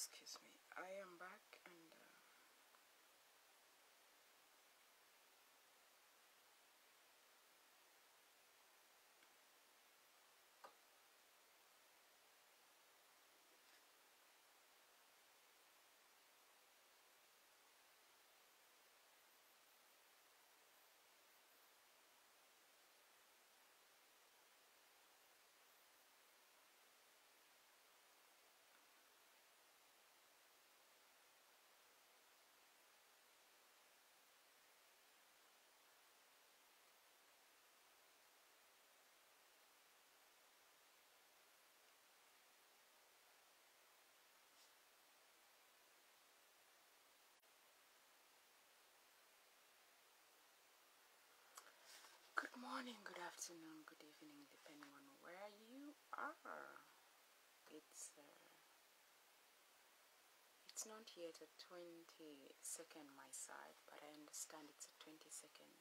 excuse me. Morning, good afternoon, good evening, depending on where you are. It's uh, it's not yet a 20 second my side, but I understand it's a 20 second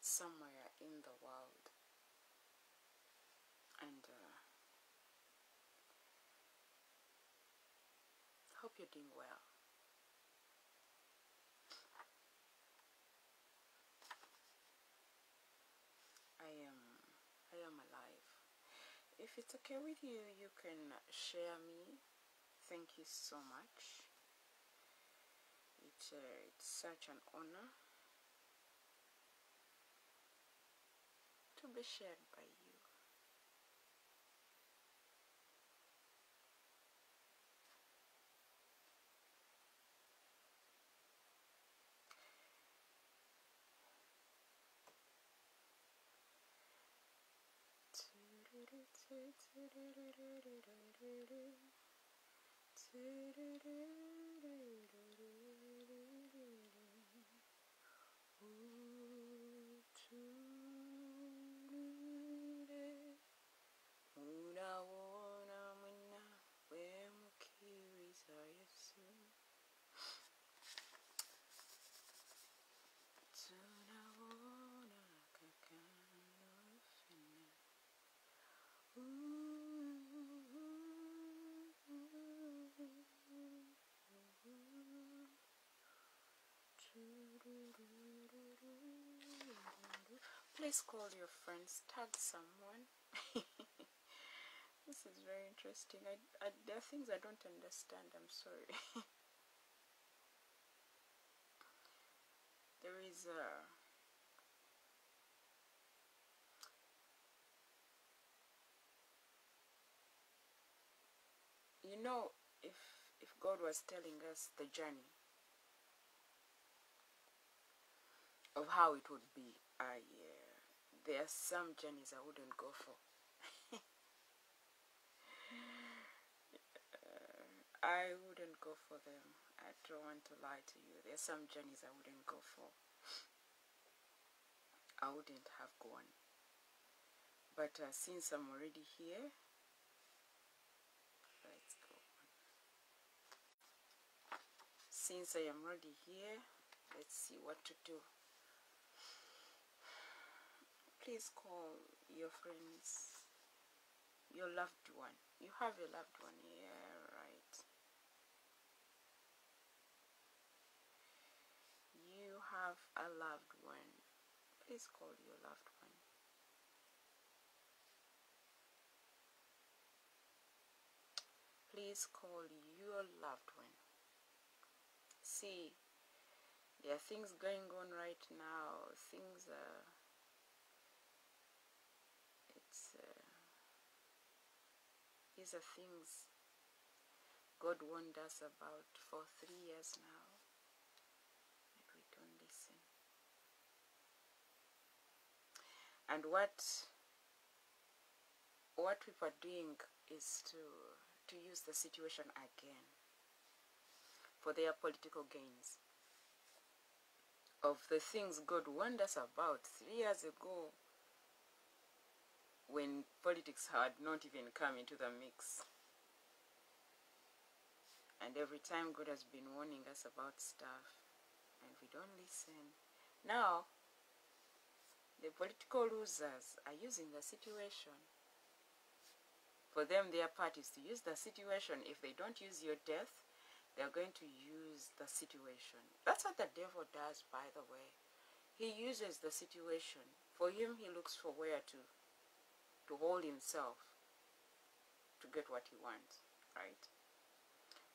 somewhere in the world. And uh, hope you're doing well. I am I am alive. It's okay with you, you can share me. Thank you so much. It's uh, it's such an honor to be shared by you. Unaona Please call your friends, tag someone. this is very interesting. I, I, there are things I don't understand. I'm sorry. there is a. You know, if if God was telling us the journey of how it would be, I uh, there are some journeys I wouldn't go for. Uh, I wouldn't go for them. I don't want to lie to you. There are some journeys I wouldn't go for. I wouldn't have gone. But uh, since I'm already here, let's go. Since I am already here, let's see what to do. Please call your friends, your loved one. You have a loved one, yeah, right. You have a loved one. Please call your loved one. Please call your loved one. See, there are things going on right now. Things are. It's. Uh, these are things God warned us about for three years now, and we don't listen. And what what people are doing is to to use the situation again for their political gains. Of the things God warned us about three years ago, when politics had not even come into the mix. And every time God has been warning us about stuff, and we don't listen. Now, the political losers are using the situation. For them, their part is to use the situation. If they don't use your death, they're going to use the situation. That's what the devil does, by the way. He uses the situation. For him, he looks for where to to hold himself to get what he wants, right?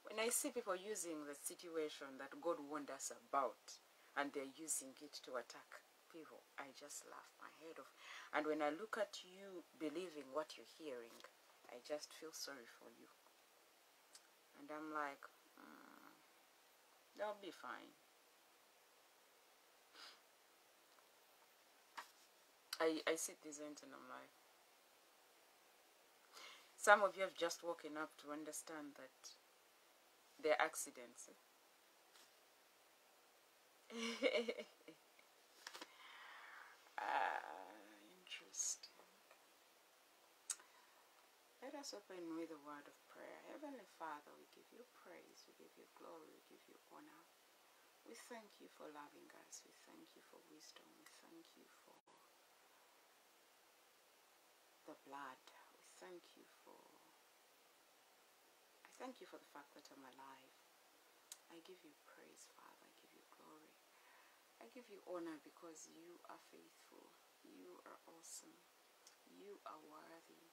When I see people using the situation that God warned us about and they're using it to attack people, I just laugh my head off. And when I look at you believing what you're hearing, I just feel sorry for you. And I'm like, They'll be fine. I, I see decent and I'm like, some of you have just woken up to understand that they're accidents. ah, interesting. Let us open with a word of prayer. Heavenly Father, we give you praise, we give you glory, we give you honor. We thank you for loving us. We thank you for wisdom. We thank you for the blood. We thank you for. I thank you for the fact that I'm alive. I give you praise, Father. I give you glory. I give you honor because you are faithful. You are awesome. You are worthy.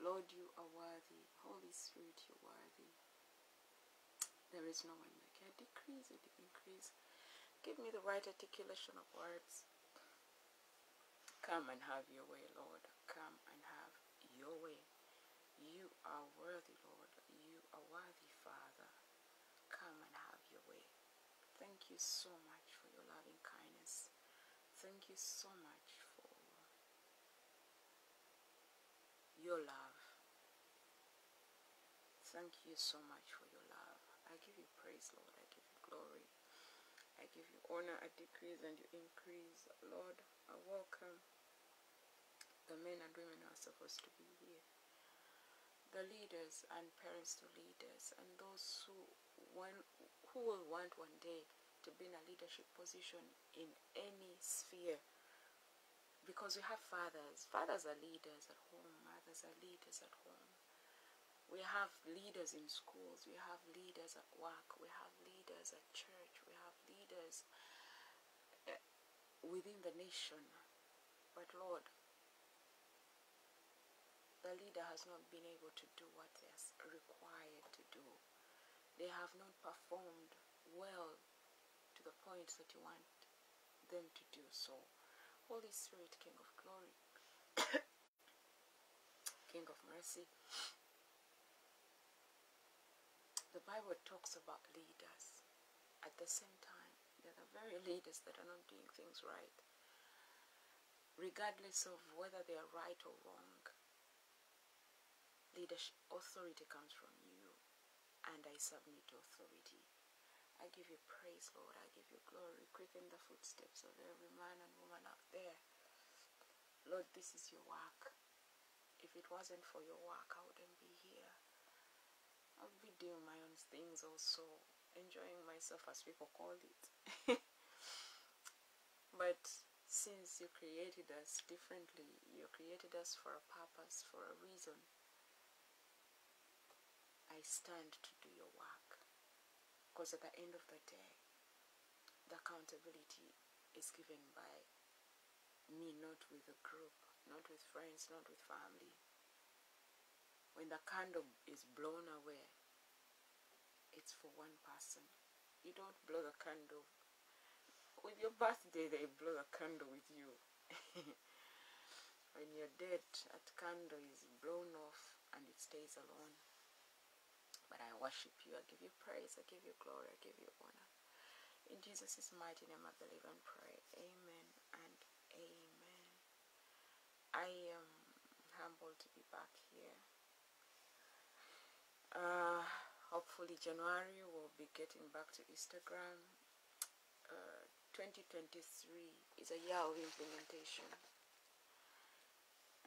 Lord, you are worthy. Holy Spirit, you're worthy. There is no one like you. I decrease, I increase. Give me the right articulation of words. Come and have your way, Lord. Come and have your way. You are worthy, Lord. You are worthy, Father. Come and have your way. Thank you so much for your loving kindness. Thank you so much for your love. Thank you so much for your love. I give you praise, Lord. I give you glory. I give you honor. I decrease and you increase. Lord, I welcome the men and women who are supposed to be here. The leaders and parents to leaders and those who want, who will want one day to be in a leadership position in any sphere because we have fathers. Fathers are leaders at home, mothers are leaders at home. We have leaders in schools, we have leaders at work, we have leaders at church, we have leaders eh, within the nation. But Lord, the leader has not been able to do what they're required to do. They have not performed well to the point that you want them to do so. Holy Spirit, King of glory, King of mercy. The Bible talks about leaders. At the same time, there are very leaders that are not doing things right. Regardless of whether they are right or wrong, leadership authority comes from you, and I submit to authority. I give you praise, Lord. I give you glory. Quicken the footsteps of every man and woman out there. Lord, this is your work. If it wasn't for your work, I wouldn't. I would be doing my own things also, enjoying myself as people call it. but since you created us differently, you created us for a purpose, for a reason, I stand to do your work. Because at the end of the day, the accountability is given by me, not with a group, not with friends, not with family. When the candle is blown away, it's for one person. You don't blow the candle. With your birthday, they blow the candle with you. when you're dead, that candle is blown off and it stays alone. But I worship you. I give you praise. I give you glory. I give you honor. In Jesus' mighty name I believe and pray. Amen and amen. I am humbled to be back here. Uh, hopefully January we'll be getting back to Instagram. Uh, 2023 is a year of implementation.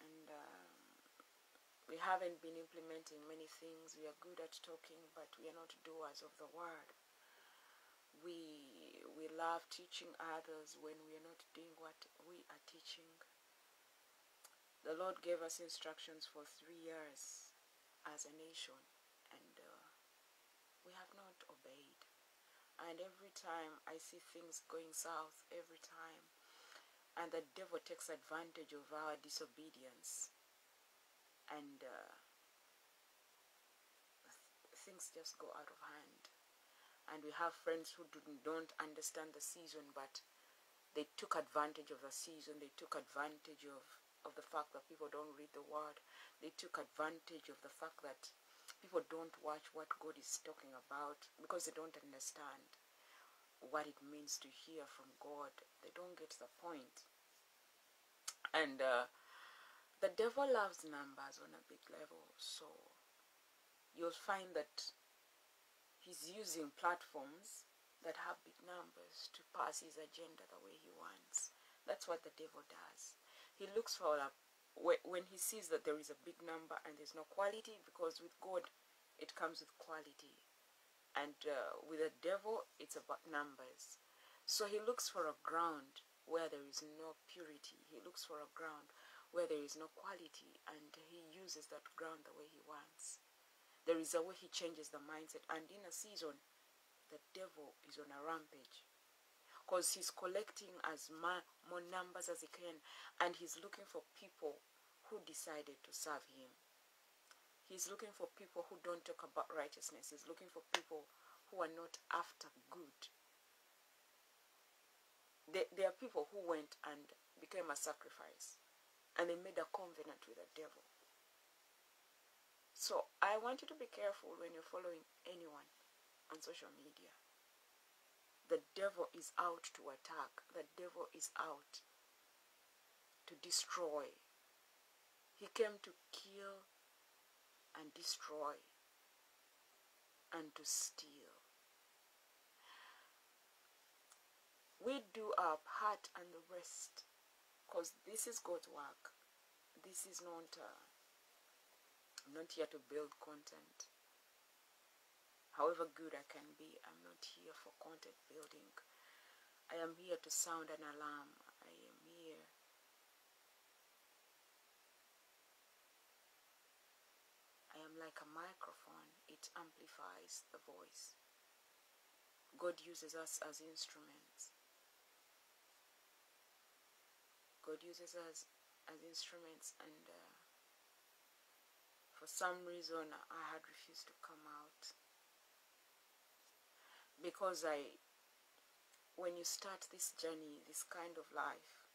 And um, we haven't been implementing many things. We are good at talking, but we are not doers of the word. We we love teaching others when we are not doing what we are teaching. The Lord gave us instructions for three years as a nation, and uh, we have not obeyed. And every time I see things going south, every time, and the devil takes advantage of our disobedience and uh, things just go out of hand. And we have friends who don't understand the season, but they took advantage of the season. They took advantage of, of the fact that people don't read the word. They took advantage of the fact that people don't watch what God is talking about because they don't understand what it means to hear from God. They don't get the point. And uh, the devil loves numbers on a big level, so you'll find that he's using platforms that have big numbers to pass his agenda the way he wants. That's what the devil does. He looks for a, when he sees that there is a big number and there's no quality, because with God it comes with quality, and uh, with the devil it's about numbers. So he looks for a ground where there is no purity. He looks for a ground where there is no quality, and he uses that ground the way he wants. There is a way he changes the mindset, and in a season, the devil is on a rampage because he's collecting as more numbers as he can and he's looking for people who decided to serve him. He's looking for people who don't talk about righteousness. He's looking for people who are not after good. There, are people who went and became a sacrifice and they made a covenant with the devil. So i want you to be careful when you're following anyone on social media. The devil is out to attack. The devil is out to destroy. He came to kill and destroy and to steal. We do our part and the rest because this is God's work. This is not, uh, I'm not here to build content however good I can be, I'm not here for content building. I am here to sound an alarm. I am here. I am like a microphone, it amplifies the voice. God uses us as instruments. God uses us as instruments, and uh, for some reason, I had refused to come out because I, when you start this journey, this kind of life,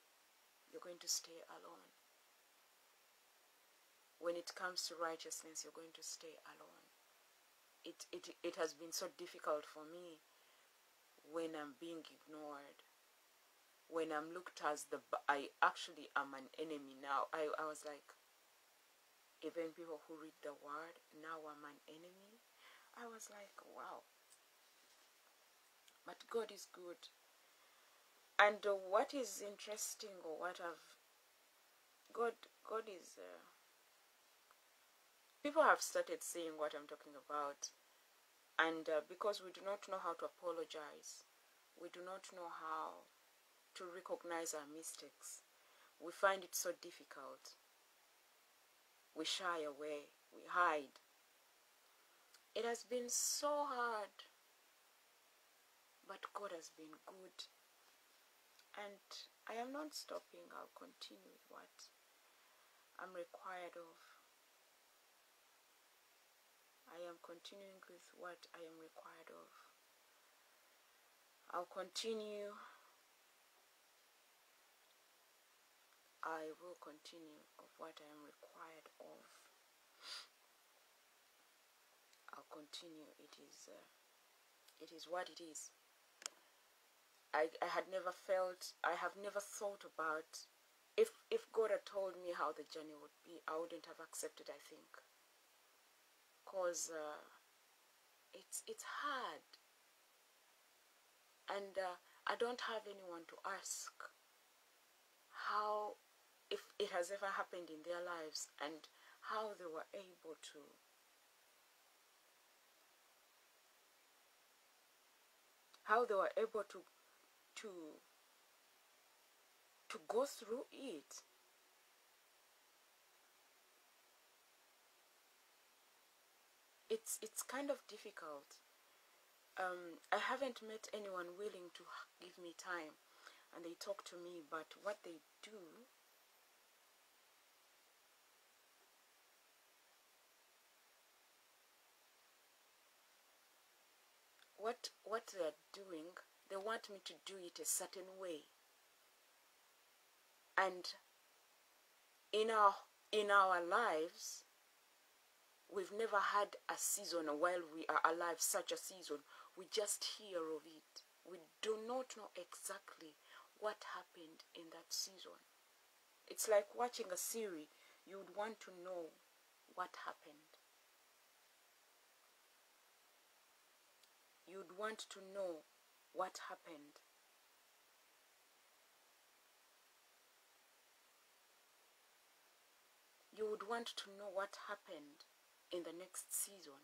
you're going to stay alone. When it comes to righteousness, you're going to stay alone. It, it, it has been so difficult for me when I'm being ignored, when I'm looked as the, I actually am an enemy now. I, I was like, even people who read the word, now I'm an enemy. I was like, wow, but God is good. And what is interesting, or what I've God, God is. Uh, people have started saying what I'm talking about, and uh, because we do not know how to apologize, we do not know how to recognize our mistakes. We find it so difficult. We shy away. We hide. It has been so hard but God has been good. And I am not stopping, I'll continue with what I'm required of. I am continuing with what I am required of. I'll continue. I will continue of what I am required of. I'll continue. It is. Uh, it is what it is. I, I had never felt, I have never thought about, if, if God had told me how the journey would be, I wouldn't have accepted, I think. Because uh, it's, it's hard. And uh, I don't have anyone to ask how, if it has ever happened in their lives and how they were able to how they were able to to to go through it it's it's kind of difficult. Um, I haven't met anyone willing to give me time. And they talk to me but what they do what what they're doing they want me to do it a certain way. And in our in our lives we've never had a season while we are alive such a season. We just hear of it. We do not know exactly what happened in that season. It's like watching a series you would want to know what happened. You'd want to know what happened. you would want to know what happened in the next season?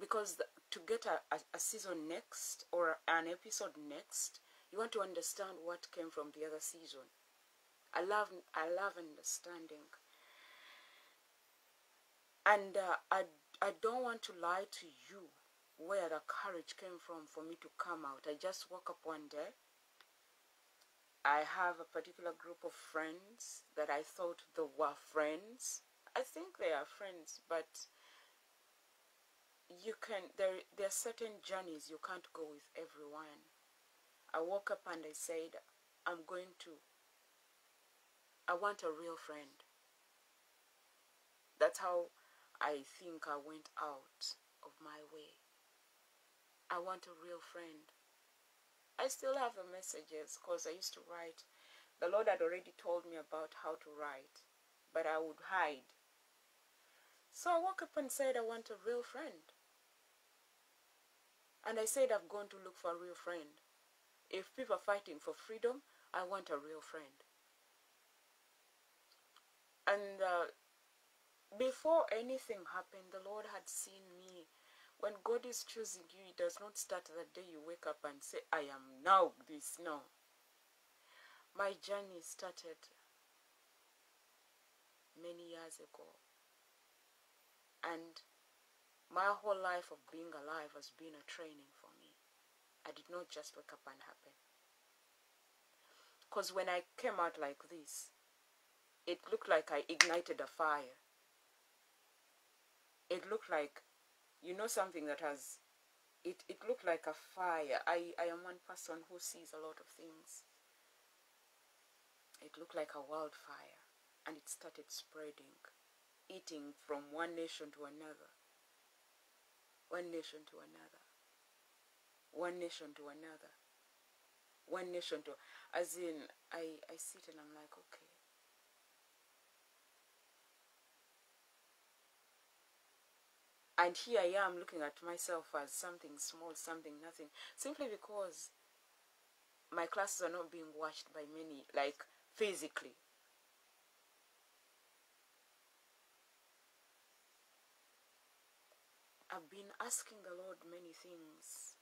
Because the, to get a, a, a season next or an episode next you want to understand what came from the other season. I love i love understanding. And uh, I, I don't want to lie to you where the courage came from for me to come out. I just woke up one day. I have a particular group of friends that I thought they were friends. I think they are friends, but you can there there are certain journeys you can't go with everyone. I woke up and I said, I'm going to I want a real friend. That's how I think I went out of my way. I want a real friend. I still have the messages because I used to write. The Lord had already told me about how to write, but I would hide. So I woke up and said, I want a real friend. And I said, I've gone to look for a real friend. If people are fighting for freedom, I want a real friend. And uh, before anything happened, the Lord had seen me. When God is choosing you, He does not start the day you wake up and say, I am now this. No. My journey started many years ago. And my whole life of being alive has been a training for me. I did not just wake up and happen. Because when I came out like this, it looked like I ignited a fire. It looked like, you know, something that has, it, it looked like a fire. I, I am one person who sees a lot of things. It looked like a wildfire and it started spreading, eating from one nation to another one nation to another, one nation to another, one nation to, as in, I, I sit and I'm like, okay. And here I am looking at myself as something small, something nothing, simply because my classes are not being watched by many, like physically. I've been asking the Lord many things.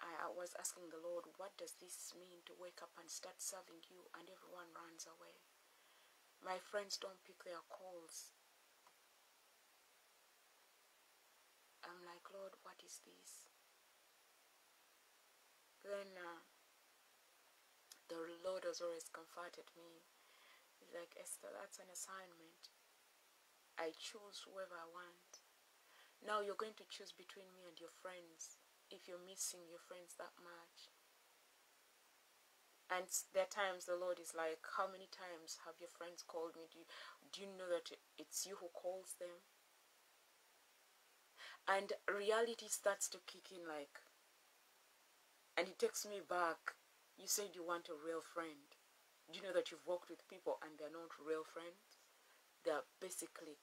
I, was asking the Lord, what does this mean to wake up and start serving you and everyone runs away? My friends don't pick their calls. I'm like, Lord, what is this? Then uh, the Lord has always comforted me. He's like, Esther, that's an assignment. I choose whoever I want. Now you're going to choose between me and your friends if you're missing your friends that much. And there are times the Lord is like, How many times have your friends called me? Do you, do you know that it's you who calls them? And reality starts to kick in like, and it takes me back. You said you want a real friend. Do you know that you've worked with people and they're not real friends? They're basically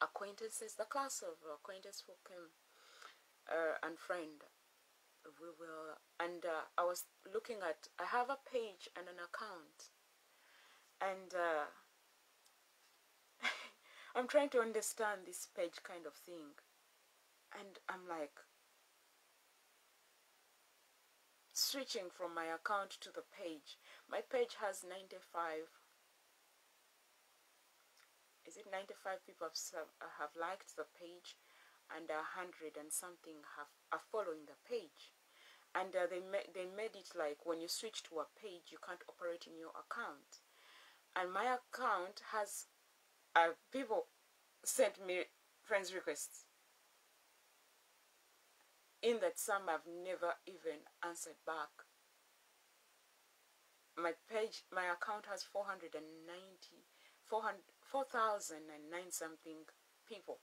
acquaintances, the class of acquaintance who came uh, and friend. We will, and uh, I was looking at, I have a page and an account, and uh, I'm trying to understand this page kind of thing, and I'm like, switching from my account to the page. My page has 95 is it 95 people have, have liked the page and a hundred and something have are following the page? And uh, they, ma they made it like when you switch to a page you can't operate in your account. And my account has uh, people sent me friends requests in that some have never even answered back. My page my account has 490 400 4,009 something people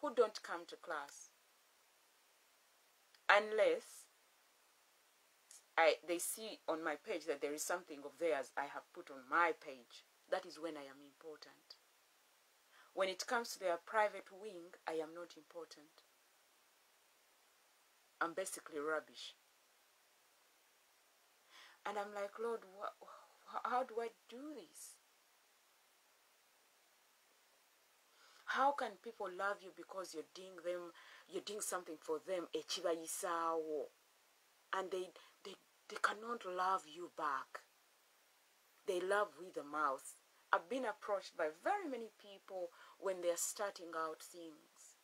who don't come to class unless I, they see on my page that there is something of theirs I have put on my page. That is when I am important. When it comes to their private wing, I am not important. I'm basically rubbish. And I'm like, Lord, how do I do this? How can people love you because you're doing them you're doing something for them ekibayisaawo and they, they they cannot love you back. They love with the mouth. I've been approached by very many people when they're starting out things.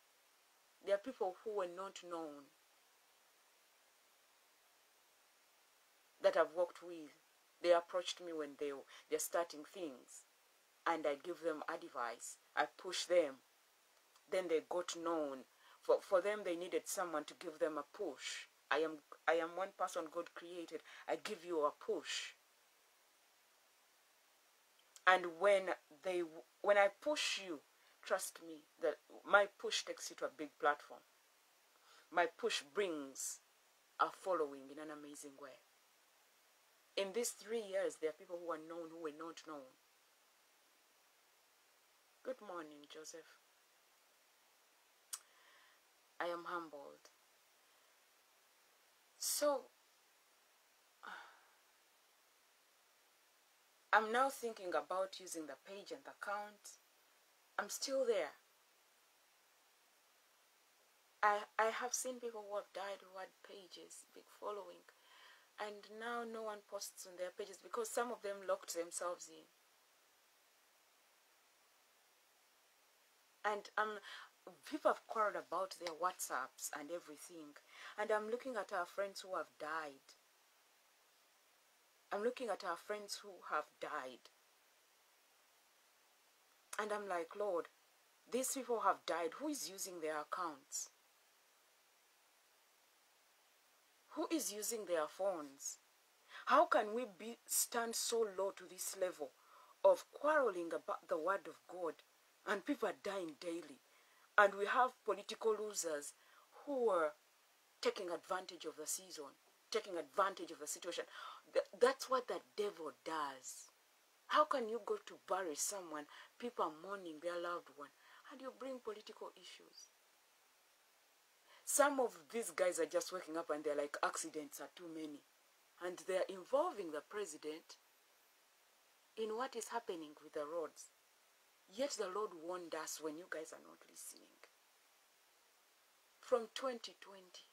There are people who were not known that i've worked with. They approached me when they they're starting things and I give them advice. I push them. Then they got known. For, for them, they needed someone to give them a push. I am, I am one person God created. I give you a push. And when they, when I push you, trust me that my push takes you to a big platform. My push brings a following in an amazing way. In these three years, there are people who are known who were not known. Good morning, Joseph. I am humbled. So, I'm now thinking about using the page and the account. I'm still there. I, I have seen people who have died who had pages, big following, and now no one posts on their pages because some of them locked themselves in. And um people have quarreled about their whatsapps and everything and i'm looking at our friends who have died. I'm looking at our friends who have died. And i'm like lord these people have died. Who is using their accounts? Who is using their phones? How can we be stand so low to this level of quarreling about the word of god and people are dying daily. And we have political losers who are taking advantage of the season, taking advantage of the situation. that's what the devil does. How can you go to bury someone, people are mourning their loved one, and you bring political issues? Some of these guys are just waking up and they're like, accidents are too many. And they're involving the president in what is happening with the roads. Yet the Lord warned us when you guys are not listening. From 2020.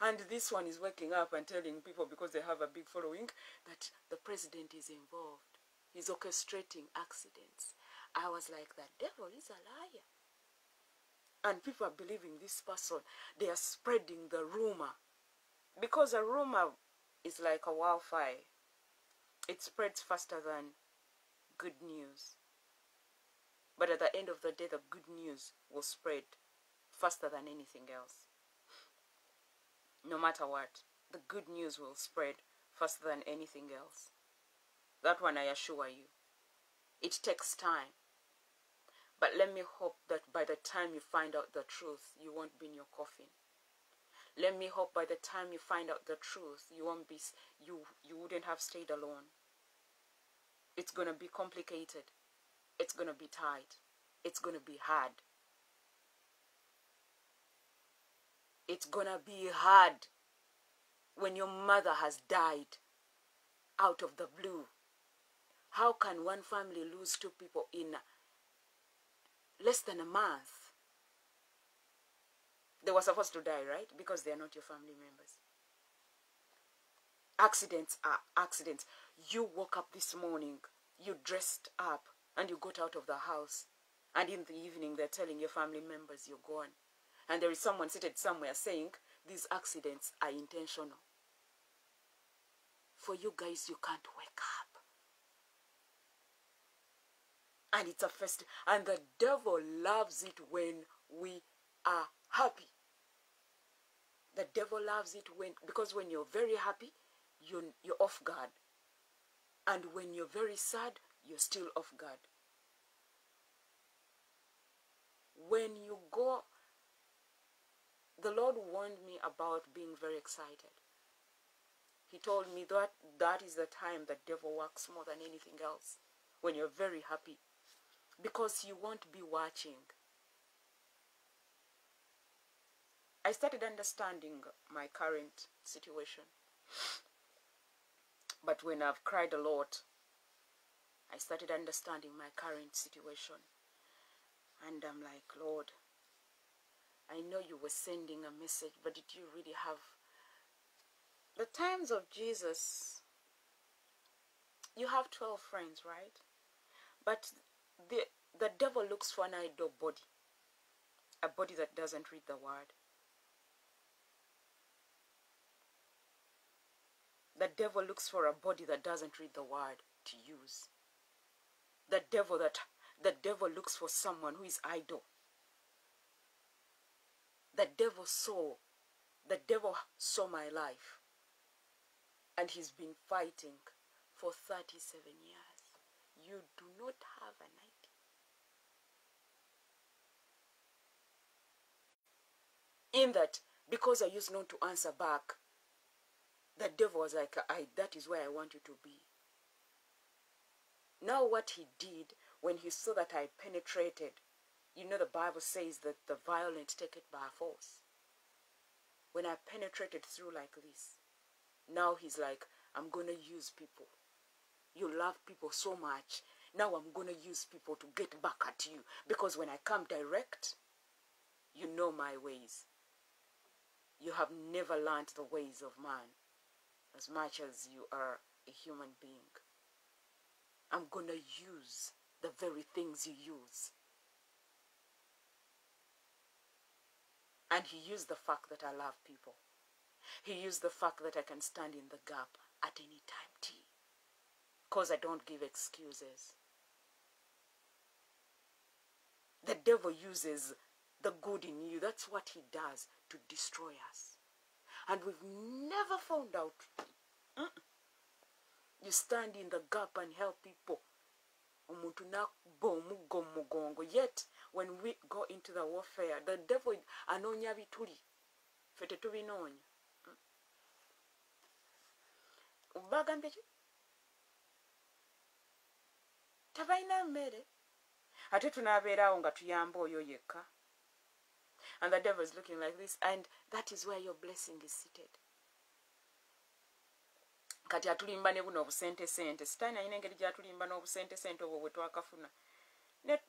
And this one is waking up and telling people because they have a big following that the president is involved. He's orchestrating accidents. I was like, the devil is a liar. And people are believing this person. They are spreading the rumor. Because a rumor is like a wildfire. It spreads faster than good news. But at the end of the day, the good news will spread faster than anything else. No matter what, the good news will spread faster than anything else. That one I assure you. It takes time. But let me hope that by the time you find out the truth, you won't be in your coffin. Let me hope by the time you find out the truth, you won't be you you wouldn't have stayed alone. It's going to be complicated it's going to be tight. It's going to be hard. It's going to be hard when your mother has died out of the blue. How can one family lose two people in less than a month? They were supposed to die, right? Because they are not your family members. Accidents are accidents. You woke up this morning, you dressed up, and you got out of the house. And in the evening they're telling your family members you're gone. And there is someone seated somewhere saying these accidents are intentional. For you guys you can't wake up. And it's a first, and the devil loves it when we are happy. The devil loves it when because when you're very happy you're, you're off guard. And when you're very sad you're still off guard. When you go, the Lord warned me about being very excited. He told me that that is the time the devil works more than anything else. When you're very happy. Because you won't be watching. I started understanding my current situation. But when I've cried a lot, I started understanding my current situation. And I'm like, Lord, I know you were sending a message, but did you really have the times of Jesus? You have 12 friends, right? But the, the devil looks for an idle body, a body that doesn't read the word. The devil looks for a body that doesn't read the word to use. The devil that the devil looks for someone who is idle. The devil saw the devil saw my life and he's been fighting for 37 years. You do not have an idea. In that, because I used not to answer back, the devil was like, I, that is where I want you to be. Now, what he did when he saw that I penetrated, you know, the Bible says that the violent take it by force. When I penetrated through like this, now he's like, I'm going to use people. You love people so much. Now I'm going to use people to get back at you. Because when I come direct, you know my ways. You have never learned the ways of man as much as you are a human being. I'm going to use the very things you use. And he used the fact that I love people. He used the fact that I can stand in the gap at any time, T. Because I don't give excuses. The devil uses the good in you. That's what he does to destroy us. And we've never found out. You stand in the gap and help people. Yet, when we go into the warfare, the devil anoonya bituli. Ffe tetubinoonya. bagambye ki tebalina mmere ate tunaabeeraawo nga tuyamba oyo yekka and the devil is looking like this and that is where your blessing is seated kati atulimba ne buno engeri gyatulimba obwo bwe twakafuna.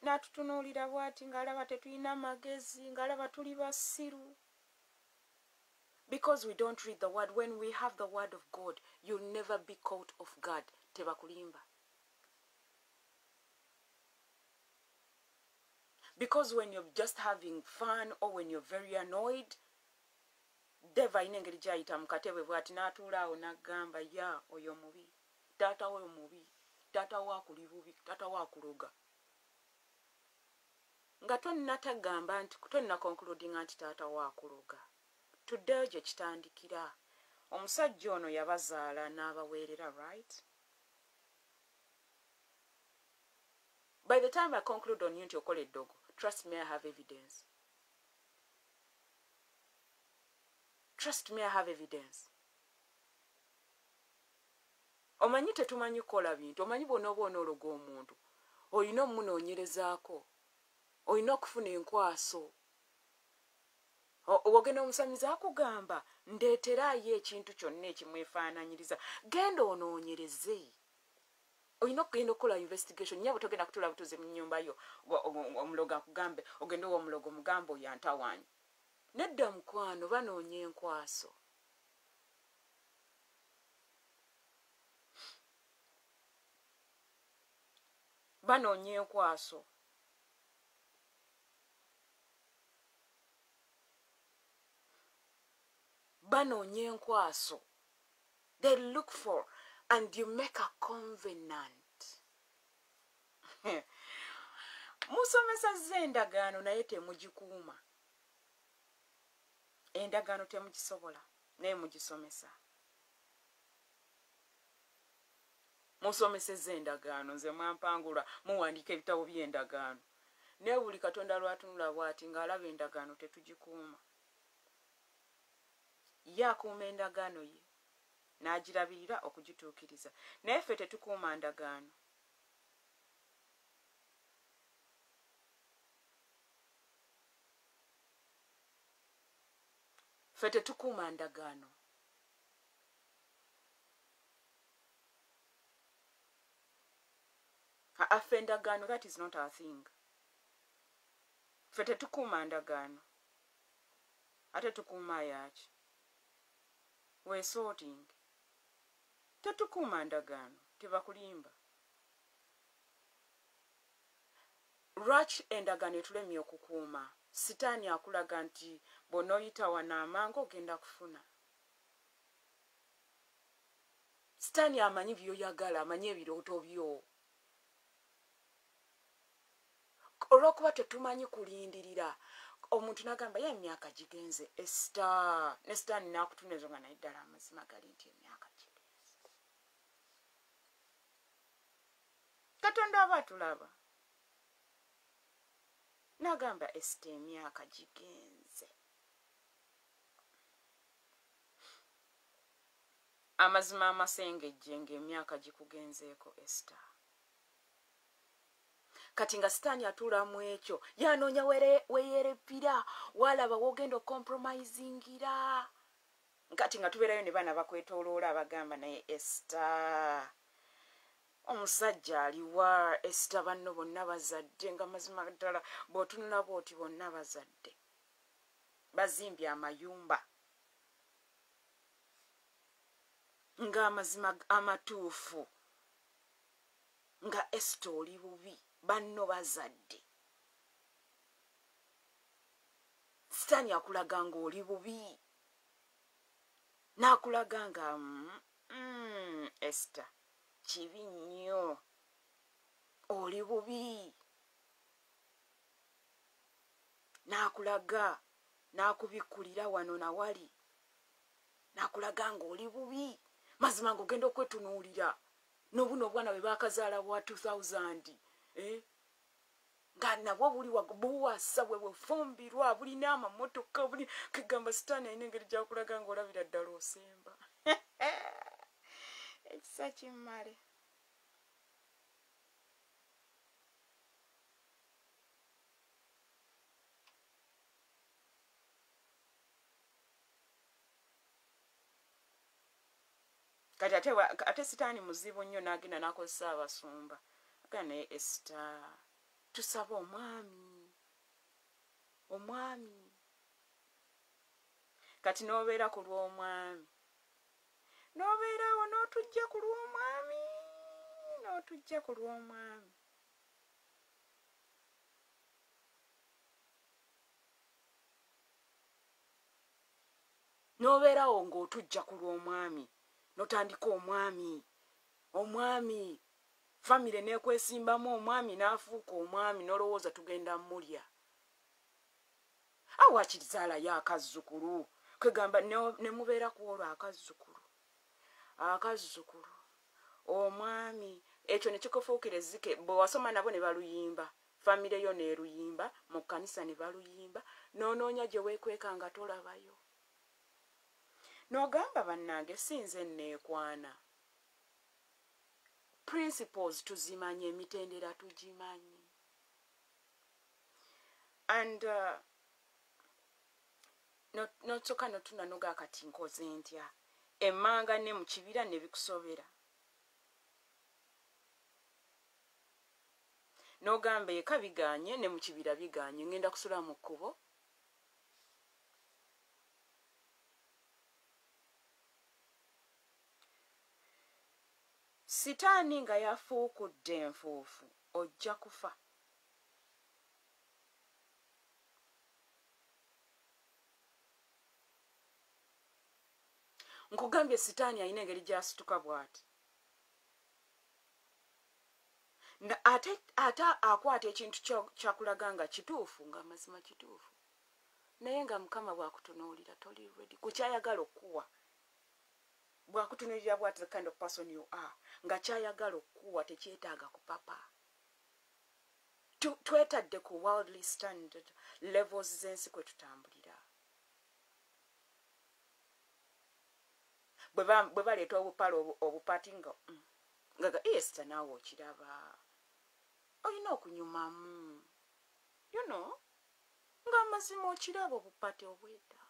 N'atutunuulira bw'ati ng'alaba tetulina magezi ng'alaba tuli basiru. Because we don't read the word. When we have the word of god you'll never be caught off guard. Tebakulimba. Because when you're just having fun or when you're very annoyed deva ayina engeri gyayita mu katebe bwati n'atuula awo n'aggamba ya oyo mubi. Taata we mubi. Taata we akuli bubi. Taata we akuloga nga tonnatagamba nti tonnakonkludinga nti taata we akuloga tuddeyo gye kitandikira. Omusajja ono yabazaala n'abaweerera right? By the time i conclude on you nti okola eddogo trust me i have evidence trust me i have evidence. Omanyi tetumanyi kukola bintu omanyi bwona oba onoologa omuntu. Olina omunoonyerezaako olina okufuna enkwaso. Ogenda omusamiza akugamba ndeeterayo ekintu kyonna ekimwefaananyiriza. Genda onoonyereze. Olina okugenda okukola investigation nyabo togenda kutula butuze mu nyumba yo. Omulogo akugambe ogende wa omulogo mugambe oyo antawanyi nedda mukwano banoonya enkwaso. Banoonya enkwaso. Banoonya enkwaso. They look for and you make a covenant. Musomesazza endagaano naye temugikuuma endagaano temugisobola naye mugisomesa. Musomeseza endagaano nze mwampangula muwandiika ebitabo by'endagaano. Naye buli katonda lwatunula bwati ng'alaba endagaano tetugikuuma. Ye akuuma endagaano ye n'agirabirira okugituukiriza. Naye ffe tetukuuma ndagaano ffe tetukuuma ndagaano. Affe endagaano that is not our thing. Ffe tetukuuma ndagaano. Ate tukuuma yaki weesooting tetukuuma ndagaano tebakulimba lwaki endagaano etulemye okukuuma? Sitaani akulaga nti bw'onooyita wanaamanga ogenda kufuna. Sitaani amanyi byoyagala amanyi ebirooto byo. Olw'okuba tetumanyi kulindirira omuntu nagamba ye emyaka gigenze. Esta ne sitaani nakutuna ezo nga naye ddala amazima gali nti emyaka gigenze. Katonda aba atulaba. Nagamba esita emyaka gigenze amazima amasengejje ngaemyaka gikugenzeeko esita kati nga sitaani atuulamu ekyo yanoonya weyereppira walaba wogenda ocompromisingira kati nga tubeerayo ne baana bakwetooloola abagamba naye esita omusajja aliwa esita banno bonna bazadde nga mazima ddala bw'otunula bwoti bonna bazadde. Bazimbye amayumba ng'amazima amatuufu nga esita oli bubi banno bazadde. Sitaani akulaga nga oli bubi? N'akulaga nga ester kibi nnyo. Oli bubi? N'akulaga n'akubikkulira wano nawali n'akulaga nga oli bubi mazima ngaogenda okwetunuulira. N'obuno obwana bwe bakazaala bwa 2000 eh? nga nabwo buli buwasa bwe bwefumbirwa bulina amamotoka buli kegamba sitaani alina engeri gyakulaga nga olabira ddala osemba. Ekisa kimmale kati ate, sitaani muzibu nnyo n'agenda n'akozesa abasumba. Agenda naye esita tusaba omwami omwami. Kati n'obeera ku lw'omwami n'obeerawo n'otujja ku lw'omwami n'otujja ku lw'omwami. N'obeerawo ng'otujja ku lw'omwami notandika omwami. Omwami famire nekwesimbamu omwami nafuuka omwami nolowooza tugenda mulya awo akirizaalayo akazzukulu kwegamba nemubeera ku olwo akazzukulu. Akazzukulu omwami ekyo nekikufuukira ezike bwe wasoma nabo ne baluyimba famire yo neruyimba mu kkanisa ne baluyimba nonoonya gye weekweka nga tolabayo n'ogamba bannange sinze neekwana principles tuzimanyi emitendera tugimanyi. And uh, nosoka notunanoga kati nkoze ntya? Emmanga ne mu kibira ne bikusobera. N'ogamba eka biganye ne mu kibira biganye ngenda kusula mu kkubo sitaani nga yafuukudde enfuufu ojja kufa. Nkugambye sitaani alina engeri gyasituka bw'ati. Ate ate akwata ekintu kyakulaga nga kituufu nga mazima kituufu. Naye nga mukama bwakutunuulira toli redi kukyayagala okuwa bwakutunulira bwat the kind of person you are nga kyayagala okuwa tekyetaaga kupapa twetadde ku worldly standard levels z'ensi kwe tutambulira. Bwe baleeta obupale obupati nga mm, ngaga esta naawe okiraba olina okunyumamu you know ng'amazima okiraba obupate obwedda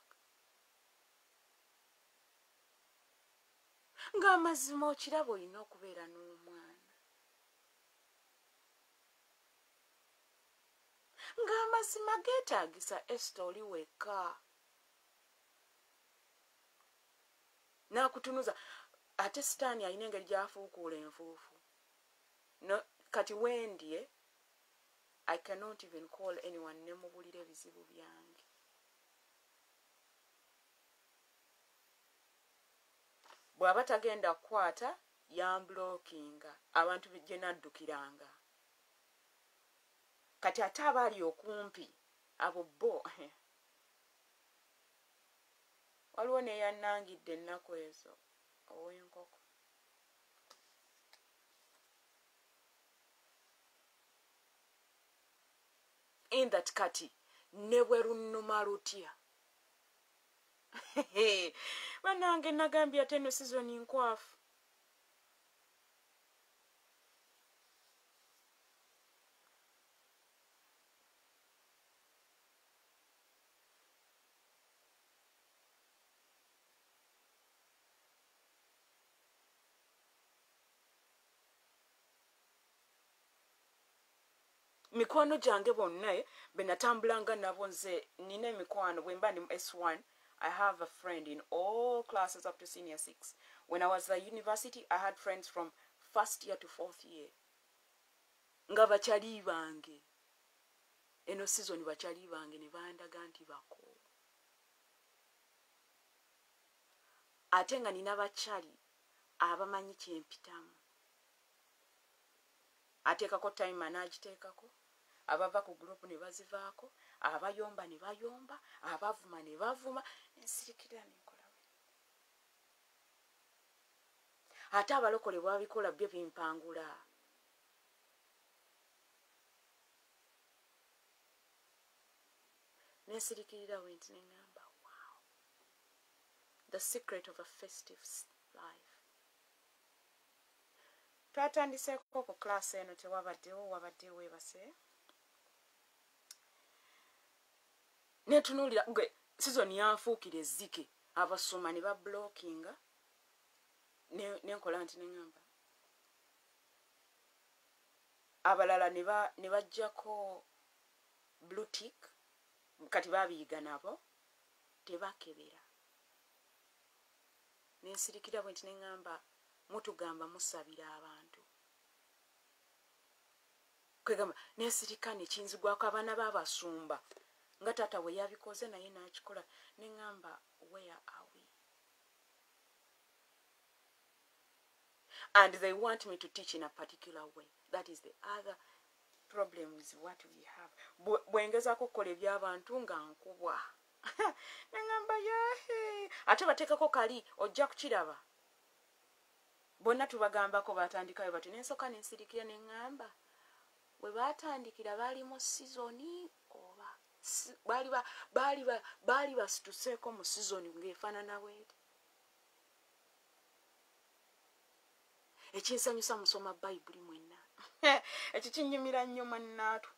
ng'amazima okiraba olina okubeera n'omwana. Ng'amazima geetaagisa esita oli wekka. N'akutunuza ate sitaani alina engeri gy'afuukuula enfuufu? Kati wendye i cannot even call anyone nemubulira ebizibu byange bw'aba tagenda kukwata yambulookinga abantu gye naddukiranga. Kati ate aba ali okumpi abo bo waliwo neyannangidde ennaku ezo ow'enkoko. In that kati ne bwe lunnuma lutya banange nagambye ate no sizoni nkwafu. Mikwano gyange bonna benatambulanga nabo nze nina emikwano bwe mba ndi s1 i have a friend in all classes up to senior six. When i was at university i had friends from first year to fourth year. Nga bakyali bange. Eno season bakyali bange ne bandaga nti bako. Ate nga nina bakyali abamanyi kyempitamu ateekako time anagiteekako abava ku gurupu ne bazivaako abayomba ne bayomba abavuma ne bavuma. Nensirikirira nenkolawe ate abalokole bwabikola byo bimpangula. Nensirikirira we nti neŋamba wow the secret of a festive life. Twatandiseeko ku klaasi eno tewabaddewo wabaddewo webase netunuulira ge sizoni yanfuukira ezzike abasoma ne bablokinga nenkola nti neŋamba abalala ne bajjako blutik kati babiyiga nabo tebakebera. Nensirikira bwe nti neŋamba mutugamba musabira abantu. Kwegamba nensirika nekinzigwako abaana babasumba nga taata we yabikoze naye nakikola neŋamba where are we? And they want me to teach in a particular way. That is the other problem with what we have. Bwengezako okukola ebyabantu nga nkubwa. Neŋamba yahe ate bateekako kali ojja kukiraba. Bonna tubagambako batandikayo bati nensooka nensirikira neŋŋamba bwe batandikira baali mu sizoni baali basituseeko mu sizoni ng'efaanana bweti ekinsanyusa musoma bayibuli mwenna. Ekyo kinyumira nnyo mannaatu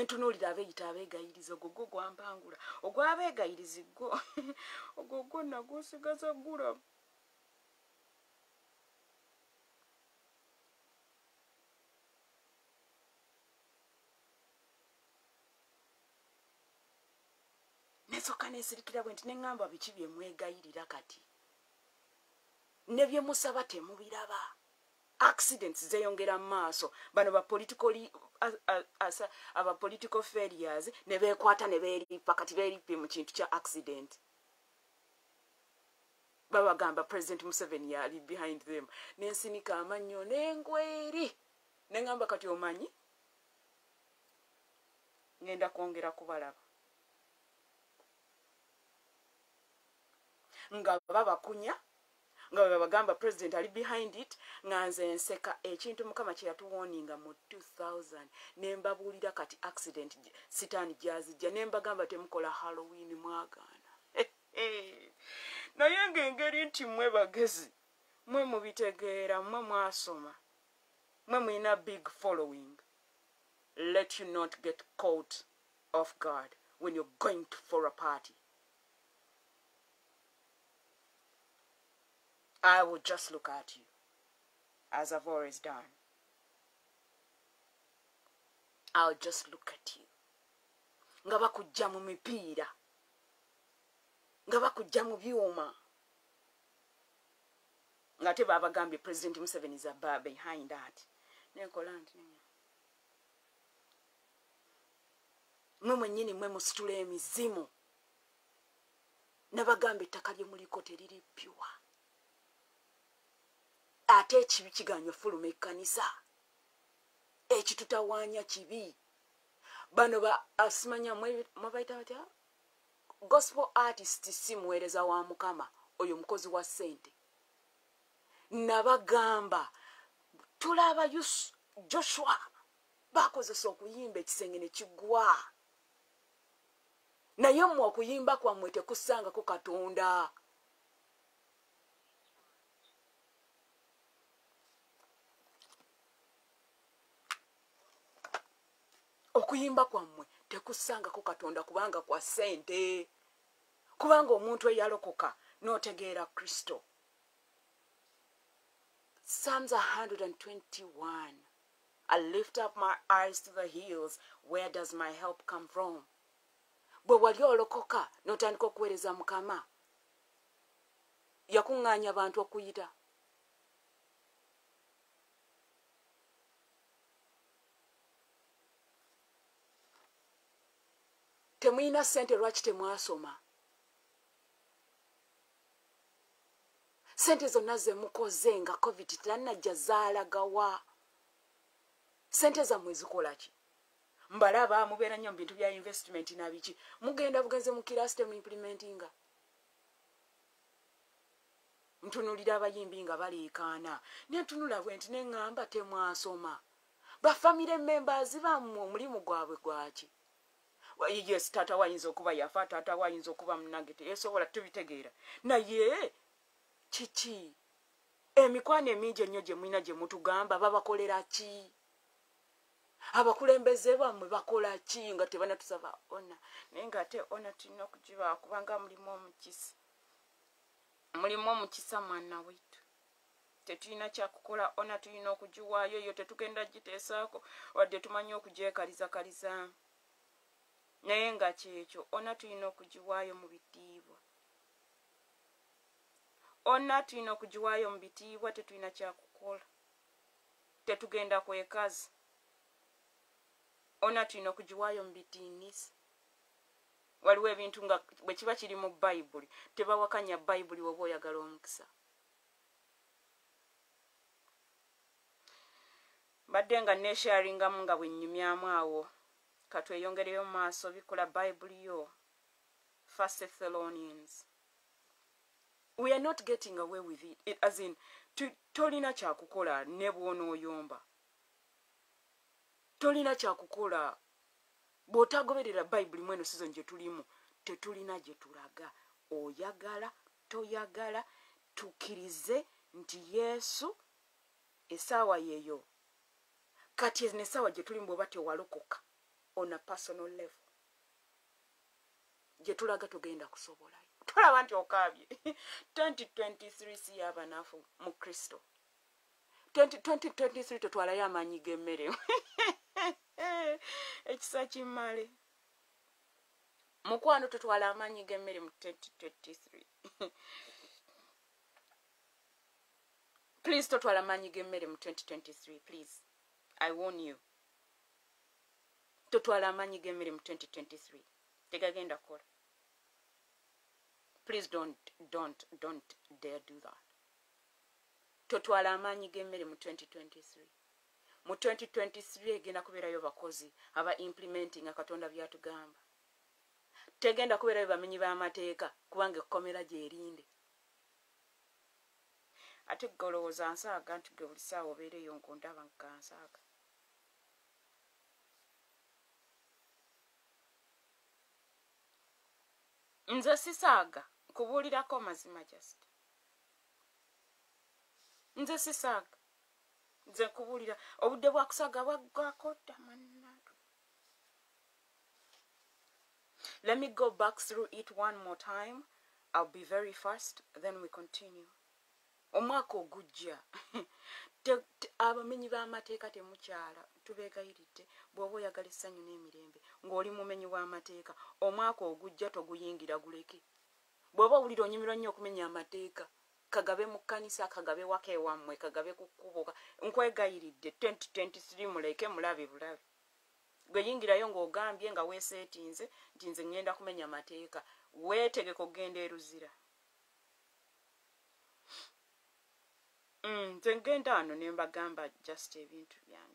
nentunuulira abeeyita abeegayiriza ogwo gwo gwampangula. Ogwabeegayirizi gwo ogwo gwo nagusigaza gulamu nesooka nesirikira bwe nti neŋŋamba biki byemwegayirira kati? Ne byemusaba temubiraba. Accidents zeyongera mu maaso. Bano abapolitical failures ne beekwata ne beeripa kati beeripe mu kintu kya accident. Babagamba president museveni yali behind them. Nensinika amannyo nengweri neŋŋamba kati omanyi? Ngenda kwongera kubalaba. Nga babakunya nga webagamba president ali behind it nga nze nseka. Ekintu mukama kyeyatuwoninga mu 2000 nembabuulira kati accident sitaani gyazijja nembagamba temukola halloween mwagaana. Naye ngaengeri nti mwe bagezi mwe mubitegeera mwe mwasoma mwe mulina big following let you not get caught off guard when you're going to, for a party. I will just look at you as I've always done. I'll just look at you. nga bakujja mu mipiira. Nga bakujja mu byuma. Nga te baabagambye president museveni zaba behind that. Nenkola nti mwe mwennyini mwe musitula emizimu. Nabagamba ettaka lye muliko teriri ppyuwa ate ekibi kiganywa fuluma ekkanisa. Ekitutawaanya kibi. Bano ba asimanya mwebaita batya? Gospel artist si muweereza wa mukama oyo mukozi wa ssente. Nabagamba tulaba joshua bakozesa okuyimba ekisenge ne kiggwa naye mmwe okuyimba kwammwe tekusangako katonda okuyimba kwammwe tekusangako katonda kubanga kwa ssente. Kubanga omuntu eyalokoka n'otegeera kristo. Psalms 121 i lift up my eyes to the hills. Where does my help come from? Bwe wali olokoka n'otandika okuweereza mukama yakuŋŋaanya bantu okuyita temuyina ssente lwaki temwasoma? Ssente zonna zemukoze nga covid tannajja zaalagawa. Ssente zammwe zikola ki? Mbalaba mubeera nnyo mu bintu bya investment nabiki mugenda bugenze mu kirasi temuimplementinga ntunulira abayimbi nga baleekaana. Nentunula bwe nti neŋŋamba temwasoma. Bafamire members bammwe omulimu gwabwe gwaki yes taata wayinza okuba yafa taata wayinza okuba munage teyesobola tubitegeera. Naye kiki? Emikwano emingi ennyo gye mulina gye mutugamba babakolera ki? Abakulembeze bammwe bakola ki nga tebanatusaba ona naye nga ate ona tulina okugiba kubanga mulimu omukisa. Mulimu omukisa mwana waitu tetulina kyakukola ona tulina okugiwaayo eyo tetugenda giteesaako wadde tumanyi okugyekalizakaliza naye nga kyekyo ona tulina okugiwaayo mu bitiibwa. Ona tulina okugiwaayo mu bitiibwa tetulina kyakukola. Tetugenda kwekazi ona tulina okugiwaayo mu bitiinisa. Waliwo ebintu nga bwe kiba kiri mu bayibuli tebawakanya bayibuli woba oyagala omukisa. Badde nga nesharingamu nga bwennyumyamu awo katweyongereyo mu maaso bikola bayibuli yo. First thessalonians. We are not getting away with it, it as in tolina kyakukola ne bwonooyomba. Tolina kyakukola bw'otagoberera bayibuli mweno sizon gye tulimu tetulina gye tulaga. Oyagala toyagala tukkirize nti yesu essaawa yeeyo. Kati nesaawa gye tulimu bweba tewalokoka on a personal level. Gye tulaga tugenda kusobolayo tolaba nti okaabye. 2023 si yabanafu mu kristo. 2023 tetwalayo amaanyi g'emmere. Ekisa kimmale. Mukwano tutwala amaanyi g'emmere mu 2023 please totwala amaanyi g'emmere mu 2023 please. I warn you totwala amaanyi g'emmere mu 2023 tegagenda kukola. Please don't don't don't dare do that. Totwala amaanyi g'emmere mu 2023 mu 2023 egenda kubeerayo bakozi aba implementing akatonda byatugamba. Tegenda kubeerayo bamenyi b'amateeka kubanga ekkomera gyerinde ate golowooza nsaaga nti ge buli saawa obeereyo nkundaba nkansaaga nze sisaaga nkubuulirako mazima jasita nze sisaaga nze nkubuulira obudde bwakusaaga bwaggwako dda mannatu. Let me go back through it one more time. I'll be very fast then we continue. Omwaka ogujja. Abamenyi b'amateeka temukyala. Tubeegayiridde bw'oba oyagala essanyu n'emirembe ng'oli mumenyi w'amateeka omwaka ogujja toguyingira guleke. Bw'oba owulira onyumirwa nnyo okumenya amateeka kagabe mu kkanisa kagabe waka ewammwe kagabe ku kkubo nkwegayiridde 2023 muleke mulabe bulabe. Gweyingirayo ng'ogambye nga weeseetinze nti nze ŋŋenda kumenya mateeka weetegeka okgenda eruzira mm, nze ngenda wano ne mbagamba just ebintu byange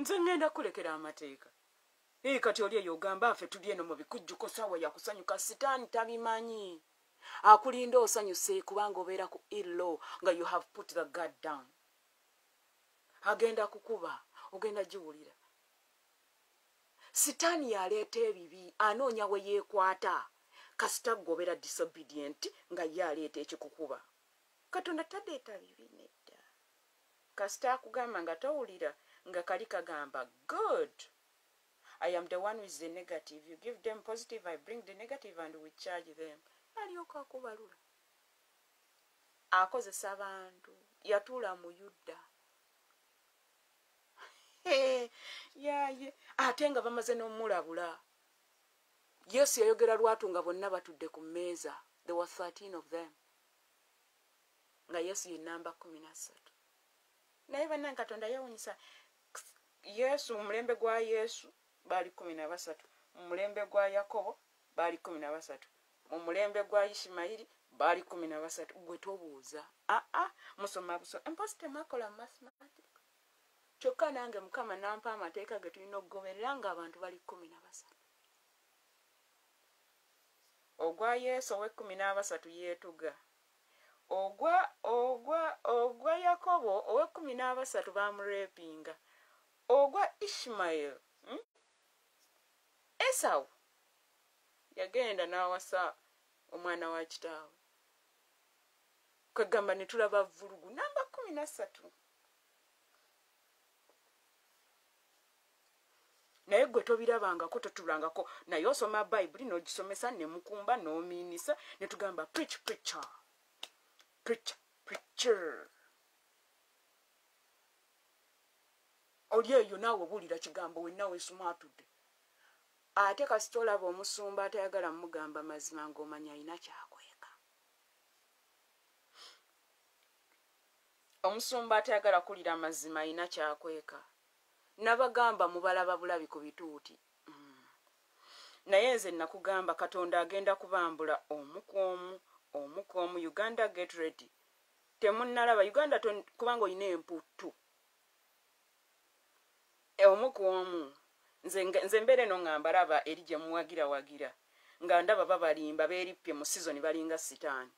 nze ŋŋenda kulekera amateeka. Ee kati oli eyo ogamba afe tuli eno mu bikujjuko saawa yakusanyuka sitaani tabimanyi? Akulinda osanyuse kubanga obeera ku illo nga you have put the guard down. Agenda kukuba ogenda giwulira. Sitaani yaleeta ebibi anoonya we yeekwata. Kasita gobera disobedient nga ye aleeta ekikukuba. Katonda taddeeta bibi nedda. Kasita akugamba nga towulira nga kali kagamba good. I am the one with the negative. You give them positive i bring the negative and we charge them. Alyoka akubalula. Akozesa bantu. Yatuula mu yudda yaye ate nga bamaze n'omulabula. Yesu yayogera lwatu nga bonna batudde ku mmeeza. There were 13 of them. Nga yesu ye namba kumi nasatu naye bannange katonda yewunyisa yesu mumulembe gwa yesu baali kumi na basatu. Mumulembe gwa yakobo baali kumi na basatu. Mu mulembe gwa ishimayiri baali kumi na basatu. Gwe tobuuza aa musoma buso emposi temakola mathematic kyokka nange mukama nampa amateeka ge tulina okugoberera ngaabantu bali kumi na basatu. Ogwa yesu ow'ekkumi n'abasatu yeetuga. Ogwa ogwa ogwa yakobo ow'ekkumi n'abasatu bamurepinga ogwa ishimayiri hmm? esawu yagenda n'awasa omwana wa kitaawe. Kwegamba ne tulaba vulugu namba kumi na ssatu. Naye gwe tobirabangako totulangako. Naye osoma bayibuli n'ogisomesa ne mukumba n'omiinisa ne tugamba preach preacher. Preach preacher oli eyo naawe obuulira kigambo wenna weesumaatudde. Ate kasita olaba omusumba atayagala mugamba mazima ng'omanya alina kyakweka. Omusumba atayagala kulira mazima alina kyakweka. Nabagamba mubalaba bulabi ku bituuti. Mm. naye nze nakugamba katonda agenda kubambula omu ku omu omu ku omu uganda get ready. Temunnalaba uganda kubanga olina emputtu omu ku omu nze mbeere no ŋŋamba laba eri gye muwagirawagira nga ndaba babalimba beerippye mu sizoni balinga sitaani.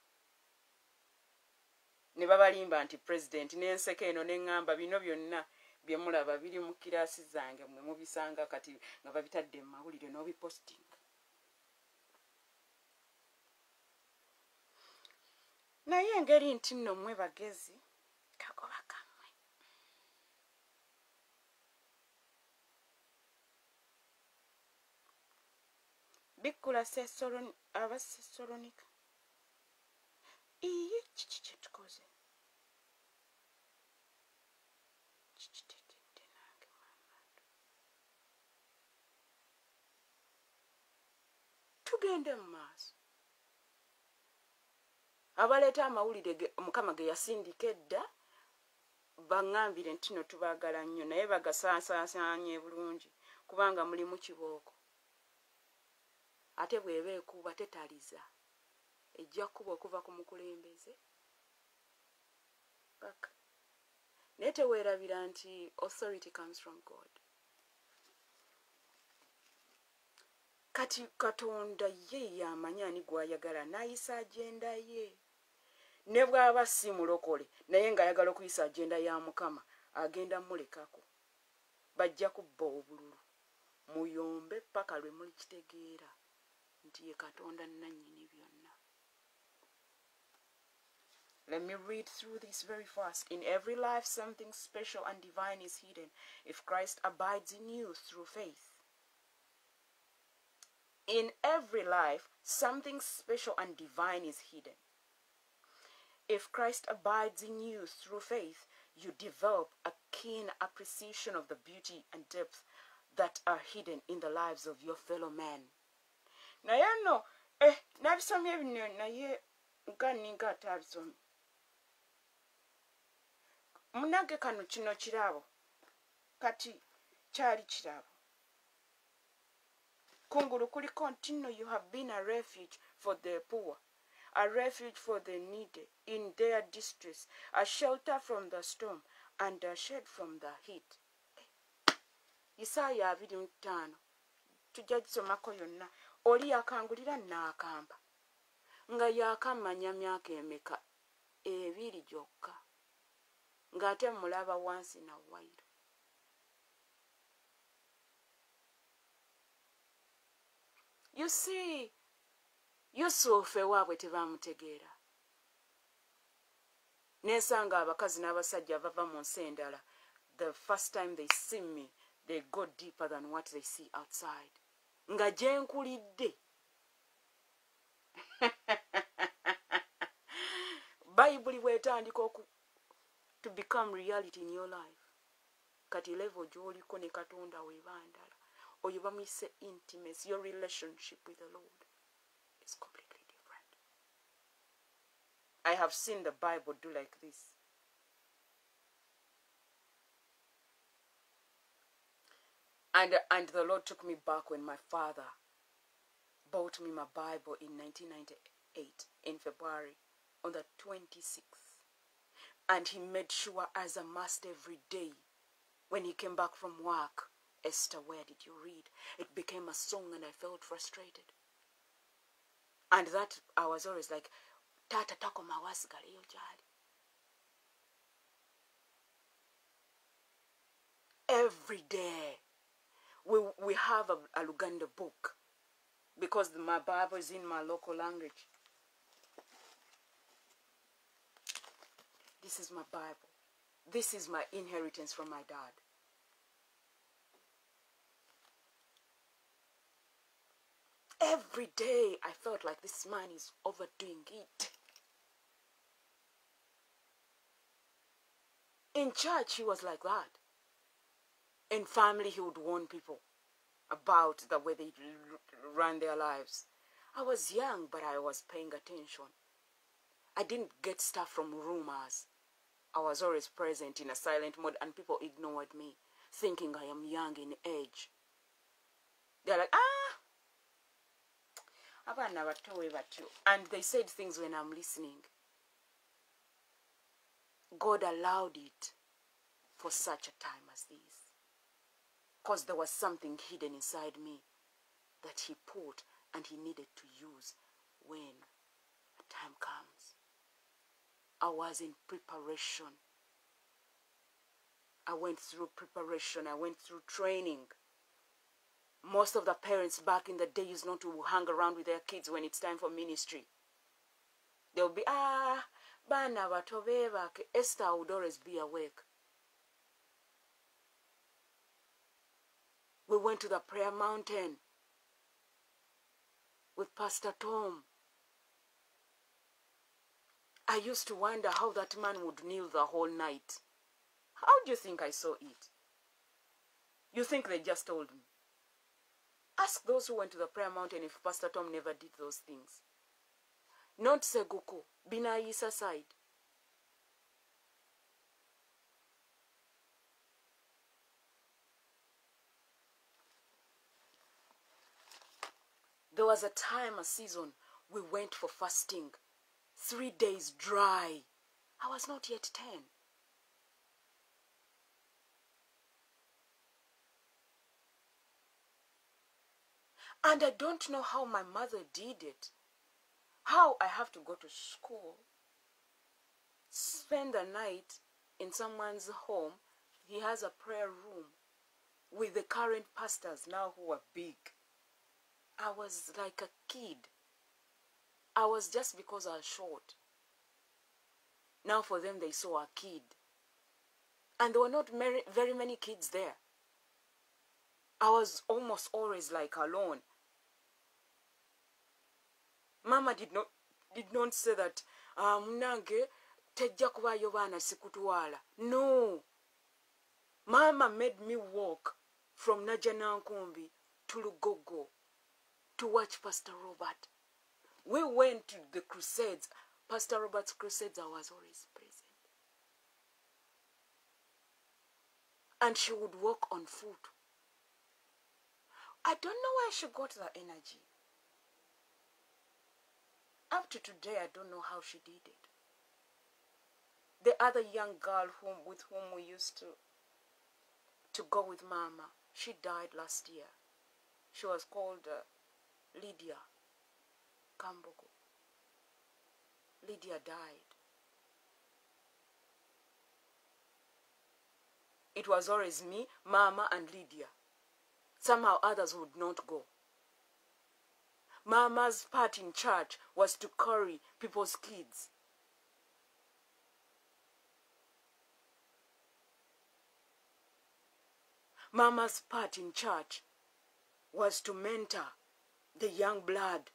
Ne babalimba nti pulezidenti n'enseko eno ne ŋŋamba bino byonna bye mulaba biri mu kiraasi zange mwe mubisanga kati nga babitadde mu mawulire n'obipostinga naye engeri nti nno mmwe bagezi bikkula abasesalonika iye kiki kyetukoze kikitegedde nange mamado tugende mu maaso. Abaleeta amawulire mukama ge yasindika edda baŋŋambire nti no tubaagala nnyo naye bagasaasaasanye bulungi kubanga mulimu kibooko ate bweba ekuba tetaliza ejja kuba okuva ku mukulembeze. Paka. Naye teweerabira nti authority comes from god. Kati katonda ye yamanya ani gwayagala n'ayisa agenda ye. Ne bw'aba si mulokole naye ng'ayagala okuyisa agenda ya mukama agenda mulekako bajja kubba obululu muyombe paka lwe mulikitegeera katonda byonna Let me read through this very fast. In every life, something special and divine is hidden if Christ abides in you through faith. In every life, something special and divine is hidden. If Christ abides in you through faith, you develop a keen appreciation of the beauty and depth that are hidden in the lives of your fellow men. Naye nno eh, nabisomye bino naye nga ninga atabisomye munange kano kino kirabo kati kyali kirabo. Kungulu kuliko nti nno you have been a refuge for the poor a refuge for the needy in their distress a shelter from the storm and a shed from the heat. Isaaya abiri mutaano tujja gisomako yonna oli yakangulira naakamba nga yakamanya myaka emeka ebiri gyokka ng'ate mulaba wansi na wairo you see yusufu ewaabwe tebamutegeera nesanga abakazi n'abasajja bava mu nsi endala the first time they see me they go deeper than what they see outside nga gyenkulidde bayibuli bwetandika to become reality in your life. Kati level gyoliko ne katonda weba ndala oyo bamuyise intimacy your relationship with the lord is completely different. I have seen the bible do like this and and the lord took me back when my father bought me my bible in 1998 in february on the 26th and he made sure as a must every day when he came back from work esther where did you read? It became a song and i felt frustrated. And that i was always like tata takoma wasigaleyo gyali every day we, we have a, a Luganda book because the, my Bible is in my local language. This is my Bible. This is my inheritance from my dad. Every day I felt like this man is overdoing it. In church, he was like that in family he would warn people about the way they run their lives. I was young but i was paying attention. I didn't get stuff from rumors. I was always present in a silent mode and people ignored me thinking i am young in age. They're like ah abaana batowe batyo and they said things when i'm listening. God allowed it for such a time because there was something hidden inside me that he put and he needed to use when the time comes. I was in preparation. I went through preparation. I went through training. Most of the parents back in the day used not to hang around with their kids when it's time for ministry. They'll be, ah, bana bato Esther would always be awake. We went to the prayer mountain with Pastor Tom. I used to wonder how that man would kneel the whole night. How do you think I saw it? You think they just told me? Ask those who went to the prayer mountain if Pastor Tom never did those things. Not Seguku, Binaisa side. There was a time, a season, we went for fasting. Three days dry. I was not yet 10. And I don't know how my mother did it. How I have to go to school, spend the night in someone's home. He has a prayer room with the current pastors now who are big. I was like a kid. I was just because I was short. Now for them, they saw a kid. And there were not very, very many kids there. I was almost always like alone. Mama did not did not say that ah, munange tejja kubayo baana no mama made me walk from najjanankumbi to lugogo to watch pastor robert. We went to the crusades. Pastor robert's crusades i was always present. And she would walk on foot. I don't know where she got the energy. Up to today, I don't know how she did it. The other young girl whom, with whom we used to, to go with Mama, she died last year. She was called uh, Lydia Kambogo. Lydia died. It was always me, Mama, and Lydia. Somehow others would not go. Mama's part in church was to carry people's kids. Mama's part in church was to mentor the young blood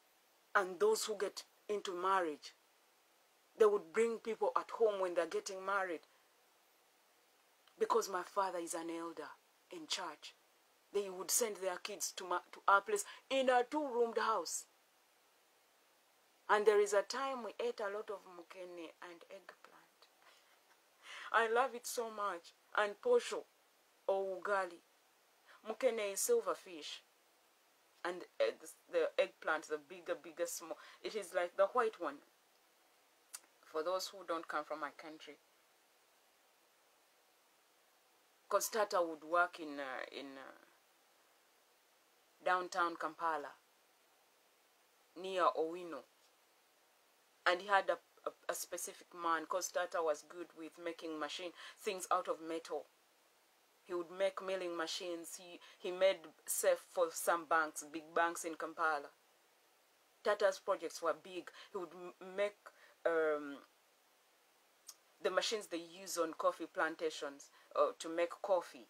and those who get into marriage. They would bring people at home when they're getting married. Because my father is an elder in church they would send their kids to, my, to our place in a two-roomed house. And there is a time we ate a lot of mukene and eggplant. I love it so much. And posho or ugali. Mukene is silver fish. And uh, the eggplant, the bigger, bigger, small. It is like the white one. For those who don't come from my country. Because Tata would work in, uh, in uh, downtown Kampala, near Owino. And he had a, a, a specific man, because Tata was good with making machine things out of metal. He would make milling machines. He, he made safe for some banks, big banks in Kampala. Tata's projects were big. He would make um, the machines they use on coffee plantations uh, to make coffee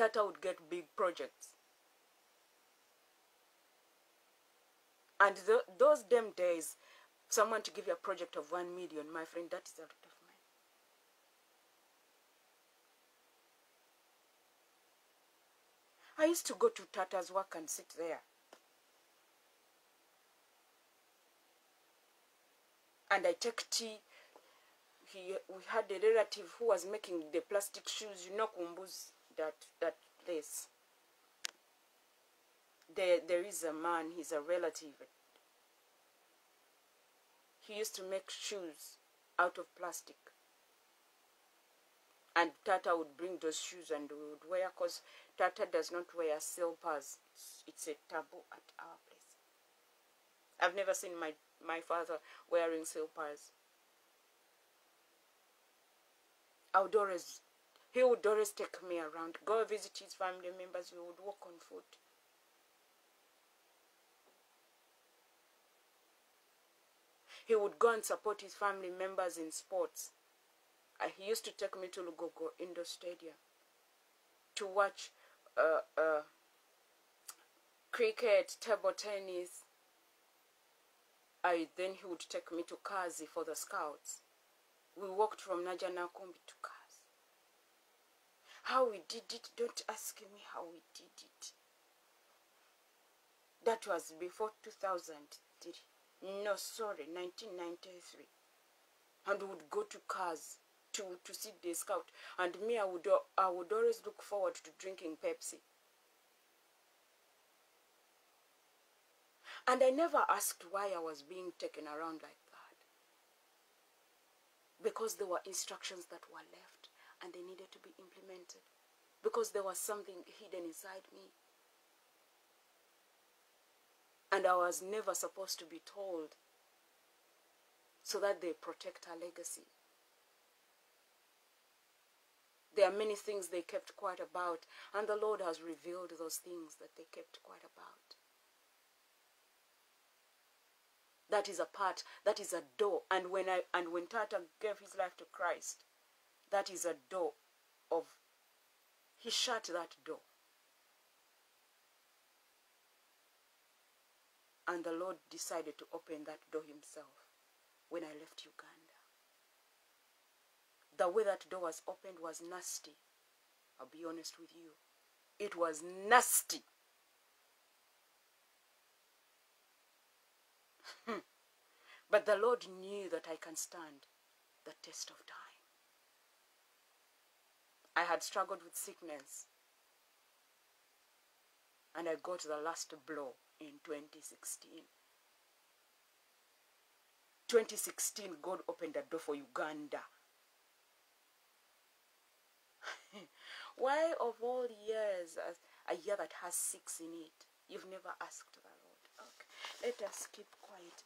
Tata would get big projects. And the, those damn days, someone to give you a project of one million, my friend, that is a lot of money. I used to go to Tata's work and sit there. And I take tea. He, we had a relative who was making the plastic shoes, you know, kumbus that that place there there is a man he's a relative he used to make shoes out of plastic and tata would bring those shoes and we would wear because tata does not wear slippers it's a taboo at our place i've never seen my my father wearing would always he would always take me around, go visit his family members, we would walk on foot. He would go and support his family members in sports. Uh, he used to take me to Lugogo Indoor Stadium to watch uh, uh, cricket, table tennis. I, then he would take me to Kazi for the scouts. We walked from Najjanankumbi to Kazi. How we did it, don't ask me how we did it. That was before 2003. No, sorry, 1993. And would go to cars to, to see the scout. And me, I would, I would always look forward to drinking Pepsi. And I never asked why I was being taken around like that. Because there were instructions that were left and they needed to be implemented because there was something hidden inside me. And I was never supposed to be told so that they protect our legacy. There are many things they kept quiet about, and the Lord has revealed those things that they kept quiet about. that is a part that is a door and when i and when tata gave his life to christ that is a door of he shut that door and the lord decided to open that door himself when i left uganda the way that door was opened was nasty i'll be honest with you it was nasty hmm. But the Lord knew that I can stand the test of time. I had struggled with sickness. And I got the last blow in 2016. 2016, God opened a door for Uganda. Why, of all years, a year that has six in it, you've never asked the Lord? Okay, let us keep quiet.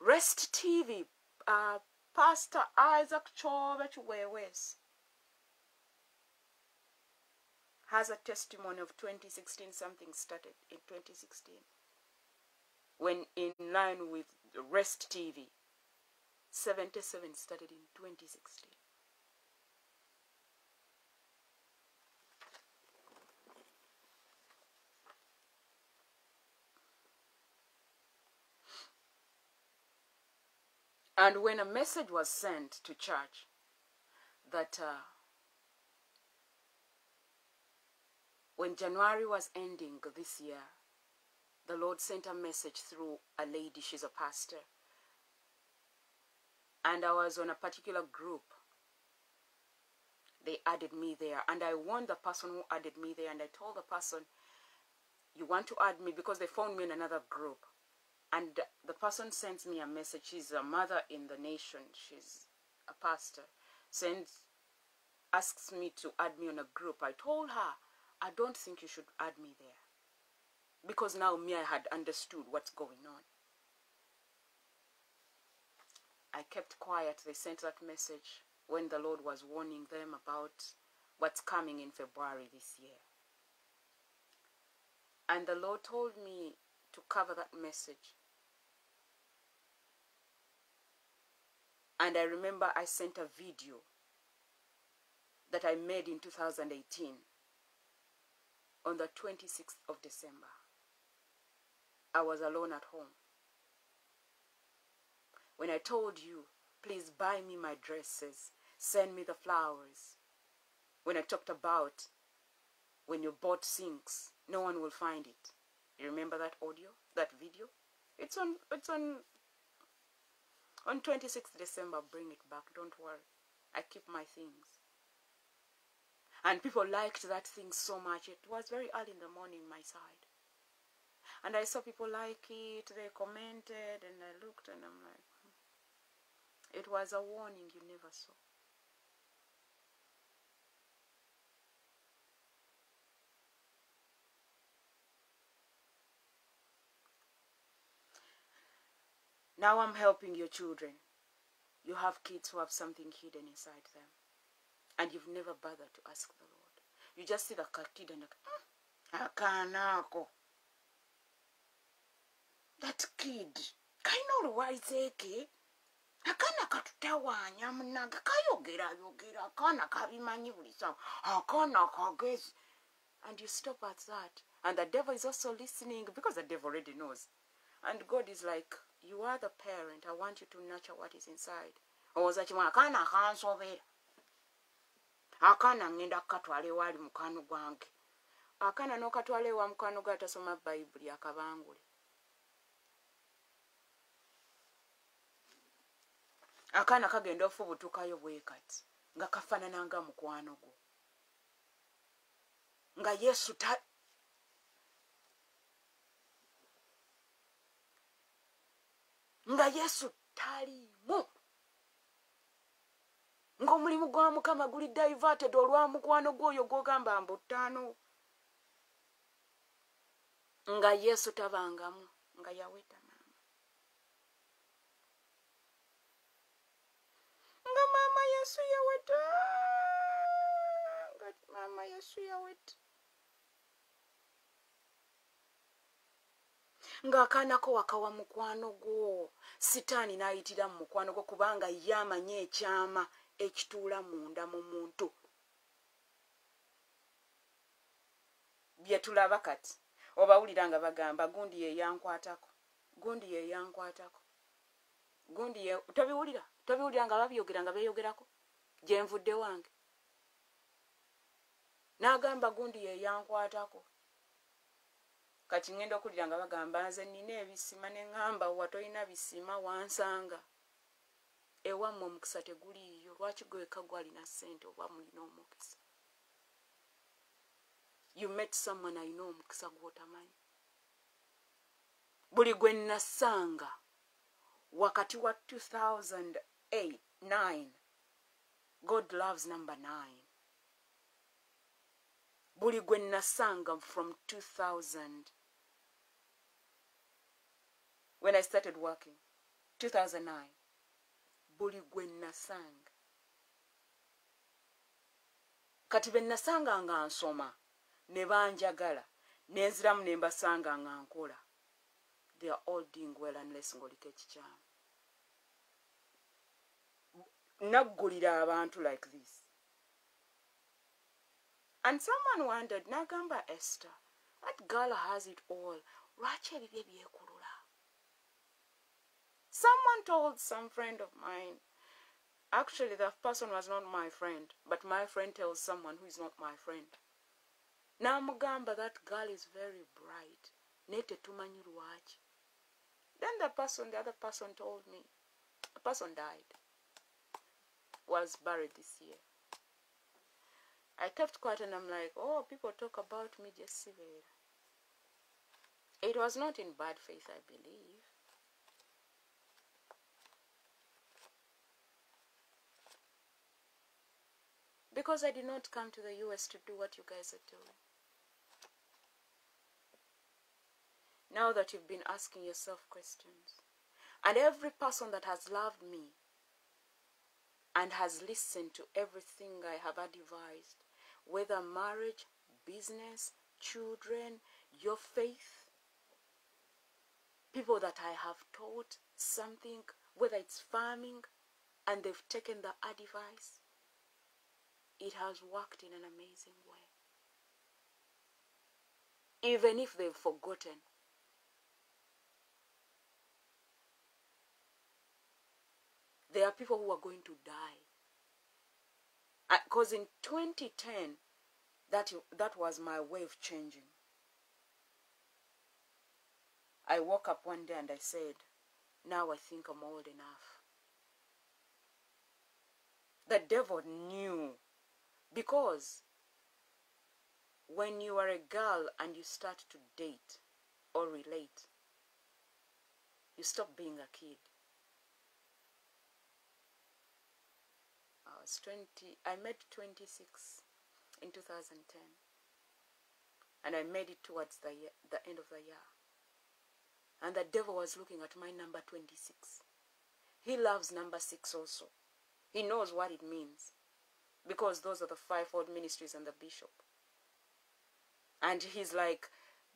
Rest TV, uh, Pastor Isaac Chobe Chiwewes has a testimony of 2016. Something started in 2016 when in line with Rest TV. 77 started in 2016. And when a message was sent to church that uh, when January was ending this year, the Lord sent a message through a lady, she's a pastor. And I was on a particular group. They added me there. And I warned the person who added me there. And I told the person, You want to add me because they found me in another group and the person sends me a message. She's a mother in the nation. She's a pastor. Sends asks me to add me on a group. I told her i don't think you should add me there. Because now me i had understood what's going on. I kept quiet. They sent that message when the lord was warning them about what's coming in february this year. And the lord told me to cover that message And I remember I sent a video that I made in 2018 on the 26th of December. I was alone at home. When I told you, please buy me my dresses, send me the flowers. When I talked about when your boat sinks, no one will find it. You remember that audio, that video? It's on it's on on 26th December, bring it back. Don't worry. I keep my things. And people liked that thing so much. It was very early in the morning, my side. And I saw people like it. They commented, and I looked, and I'm like, hmm. it was a warning you never saw. Now I'm helping your children. You have kids who have something hidden inside them. And you've never bothered to ask the Lord. You just see the kid and like, mm, akanako. That kid. Kaino oluwaizeke. akaana katutawaanya munange kayogerayogera akaana kabimanyi buli sawa akaana kagezi and you stop at that and the devil is also listening because the devil already knows and god is like you are the parent. I want you to nurture what is inside. Owooza kimu akaana akansobera akaana ngenda kukatwala ewaali mukwano gwange. Akaana n'okatwala ewa mukwano gwe atasoma bayibuli akabangule akaana kagenda ofubutukayo bwe kati nga kafaanana nga mukwano gwo. Nga yesu nga yesu taliimu ng'omulimu gwa mukama guli daivated olwa mukwano gw'oyo gw'ogamba mbuttaano nga yesu tabangamu nga yaweta maama. Nga maama yesu yaweta nga maama yesu yaweta ng'akaanako wakawa mukwano gwo. Sitaani n'ayitira mu mukwano gwo kubanga ye amanye ekyama ekituula munda mu muntu. Bye tulaba kati obawulira nga bagamba gundi yeyankwatako gundi yeyankwatako gundi ye tobiwulira? Tobiwulira nga babyogera nga beeyogerako? Gyenvudde wange. N'agamba gundi yeyankwatako kati ŋŋenda okuwulira nga bagamba nze nina ebisima ne ŋŋamba wa tolina bisima wansanga. Ewammwe omukisa teguliiyo lwaki gweka gwalina ssente oba mulina omukisa? You met someone alina omukisa gw'otamanyi. Buli gwe nasanga wakati wa 2009 god loves number 9 buli gwe nasanga from 2000 when i started working 2009 buli gwe nasanga kati be nasanga nga nsoma ne banjagala nenziramu ne mbasanga nga nkola. They are all doing well unless ng'oliko ekikyamu. Naggulira abantu like this. And someone wondered nagamba esther that girl has it all. Lwaki ebibye byekulula someone told some friend of mine actually that person was not my friend but my friend tells someone who is not my friend. N'amugamba that girl is very bright. Naye tetumanyi lwaki then the person the other person told me a person died was buried this year. I kept quiet and i'm like oh people talk about me just severe it was not in bad faith i believe because I did not come to the US to do what you guys are doing. Now that you've been asking yourself questions, and every person that has loved me and has listened to everything I have advised, whether marriage, business, children, your faith, people that I have taught something, whether it's farming, and they've taken the advice, it has worked in an amazing way. Even if they've forgotten, there are people who are going to die. Because in 2010, that, that was my way of changing. I woke up one day and I said, now I think I'm old enough. The devil knew because when you are a girl and you start to date or relate, you stop being a kid. I was 20, I met 26 in 2010. And I made it towards the, year, the end of the year. And the devil was looking at my number 26. He loves number 6 also. He knows what it means because those are the fivefold ministries and the bishop. And he's like,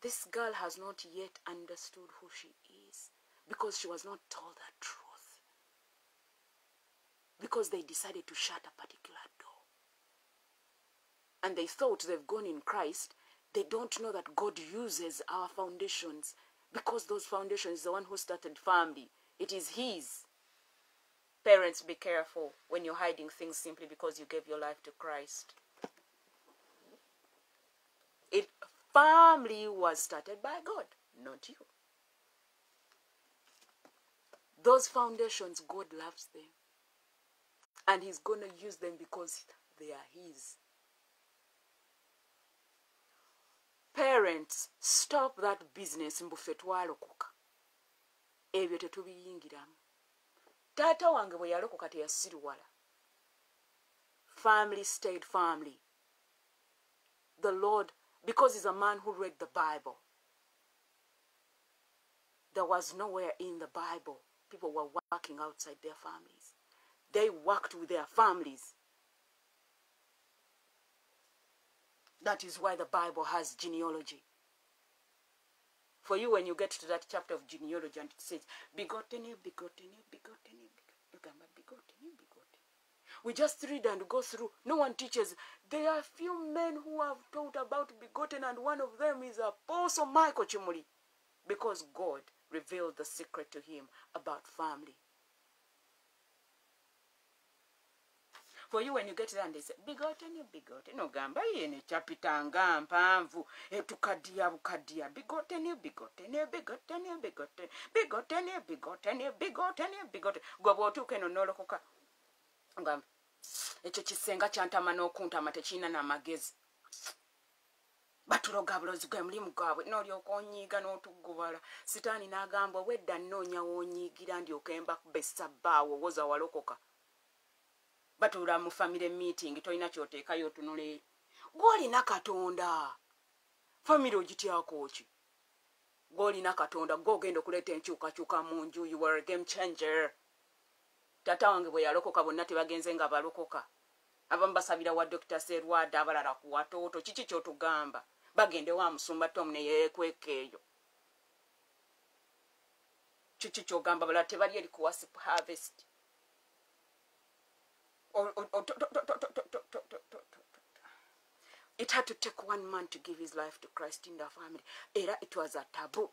this girl has not yet understood who she is because she was not told the truth. Because they decided to shut a particular door. And they thought they've gone in Christ. They don't know that God uses our foundations because those foundations, are the one who started family, it is His. Parents, be careful when you're hiding things simply because you gave your life to Christ. It family was started by God, not you. Those foundations, God loves them. And He's going to use them because they are His. Parents, stop that business twalokoka ebyo tetubiyingiramu taata wange bwe yalokoka teyasiriwala family stayed family. The lord because he's a man who read the bible. There was nowhere in the bible people were working outside their families. They worked with their families. That is why the bible has genealogy. For you when you get to that chapter of genealogy and it says begotten you begotten you begotten we just read and go through. No one teaches. There are few men who have taught about begotten and one of them is apostle michael chimuli because god revealed the secret to him about family for you when you get there and they say bigoten bigoten nogamba ye nekyapitanga mpanvu. Eh, Etukadiya bukadiya bigoten bigoten bigoten bigoten bigoten bigoten bigoten bigoten gwe bw'otuuka eno n'olokoka ngamba ekyo kisenga kyantama n'okuntama tekirina n'amagezi. Batuloga bulozi gwe mulimu gwabwe noolyoka onyiiga n'otuggubala. Sitaani n'agamba obwedda nnoonya woonyiigira ndyoka embakubba essabbaawo woza walokoka. Batuula mu famire meeting tolina kyoteekayo otunula gwolina katonda. Famire ogityako ki? Gwolina katonda gweogenda okuleeta enkyukakyuka mu nju you were a game changer. Tata wange bwe yalokoka bonna tebagenze nga balokoka. Abamu basabira wa dr serwada abalala ku watooto kiki kyotugamba? Bagende wa musumba tom neyeekweka eyo. Kiki kyogamba? Balala tebali eri ku wasip harvest it had to take one man to give his life to christ in the family. Era it was a tabu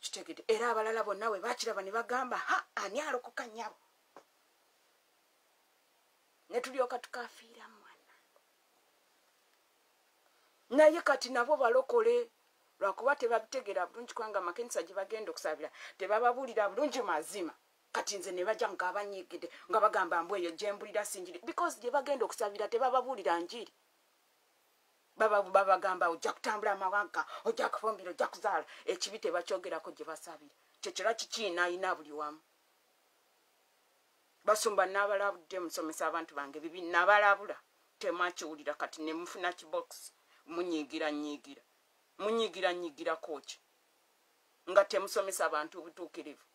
kitegede era abalala bonna bwe bakiraba ne bagamba ha ani alokoka nyabo ne tulyoka tukafiira mwana. Naye kati nabo balokole lwakuba tebabitegeera bulungi kubanga amakenisa gye bagenda okusabira tebababuulira bulungi mazima kati nze ne bajja ngaabanyigide nga bagamba mbw eyo gyembulira sinjiri. Because gye bagenda okusabira tebababuulira njiri. Babagamba ojja kutambula amawanga ojja kufumbira ojja kuzaala. Ekibi tebakyogerako gye basabira. Kyekira kikiina ayina buli wamu. Basumba nabalabudde musomesa abantu bange bibi nabalabula. Temwakiwulira kati nemufuna kibox munyigira nyigira munyigira nyigirako ki nga temusomesa abantu obutuukirivu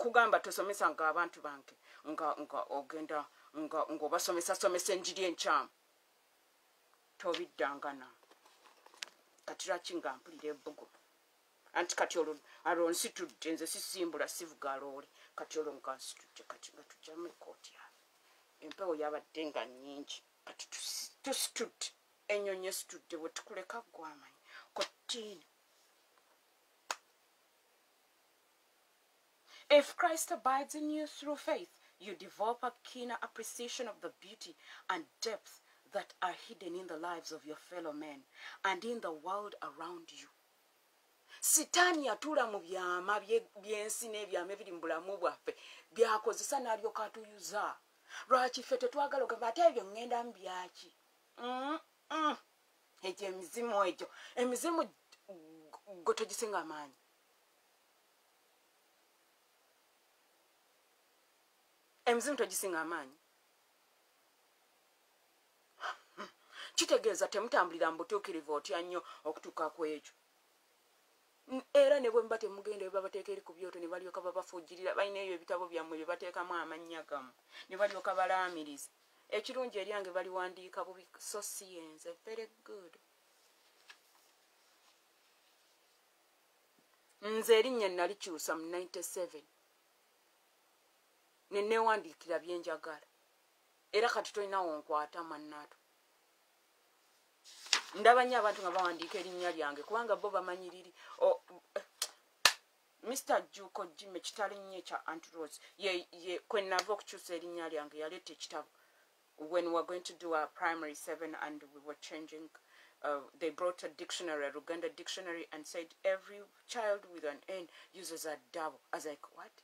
kugamba tosomesa nga abantu bange nga nga ogenda nga ngaobasomesa somesa enjiri enkyamu. Tobiddangana. Kati lwaki nga mpulira ebbugu anti kati olwo alwo nsitudde nze sisimbula sivuga aloole. Kati olwo nga nsitudde kati nga tujjamu ekooti yabe empewo yabadde nga nnyingi. Kati tusitudde. Enyonyi esitudde bwe tukuleka gwamanyi kotiini If Christ abides in you through faith, you develop a keener appreciation of the beauty and depth that are hidden in the lives of your fellow men and in the world around you. sitaani yatuula mu byama byensi n'ebyama ebiri mu bulamu bwaffe byakozesa n'alyoka atuyuza. Lwaki ffe tetwagala ogamba ate ebyo ŋŋendamu byaki? Egyo emizimu egyo. Emizimu gwe emizimu togisinga amaanyi. Kitegeeza temutambulira mu butuukirivu otya nnyo okutuuka ku ekyo. Era ne bwe muba temugenda bwe babateeka eri ku byoto ne balyoka babafuujirira balina ebyo ebitabo byammwe bye bateekamu amannya gamu ne balyoka balaamiriza. Ekirungi eryange baliwandiika bubi so siyenze very good. Nze erinnya nalikyusa mu 97 nenewandiikira byenjagala era kati tolinawo nkwata mwannaato ndaba nnyo abantu nga bawandiika erinnya lyange kubanga bo bamanyiriri. Mr juko jime kitalo nnyo ekya antros ye kwenava okukyusa erinnya lyange yaleeta ekitabo. When we were going to do our primary seven and we were changing uh, they brought a dictionary a ruganda dictionary and said every child with an n uses a double. I was like what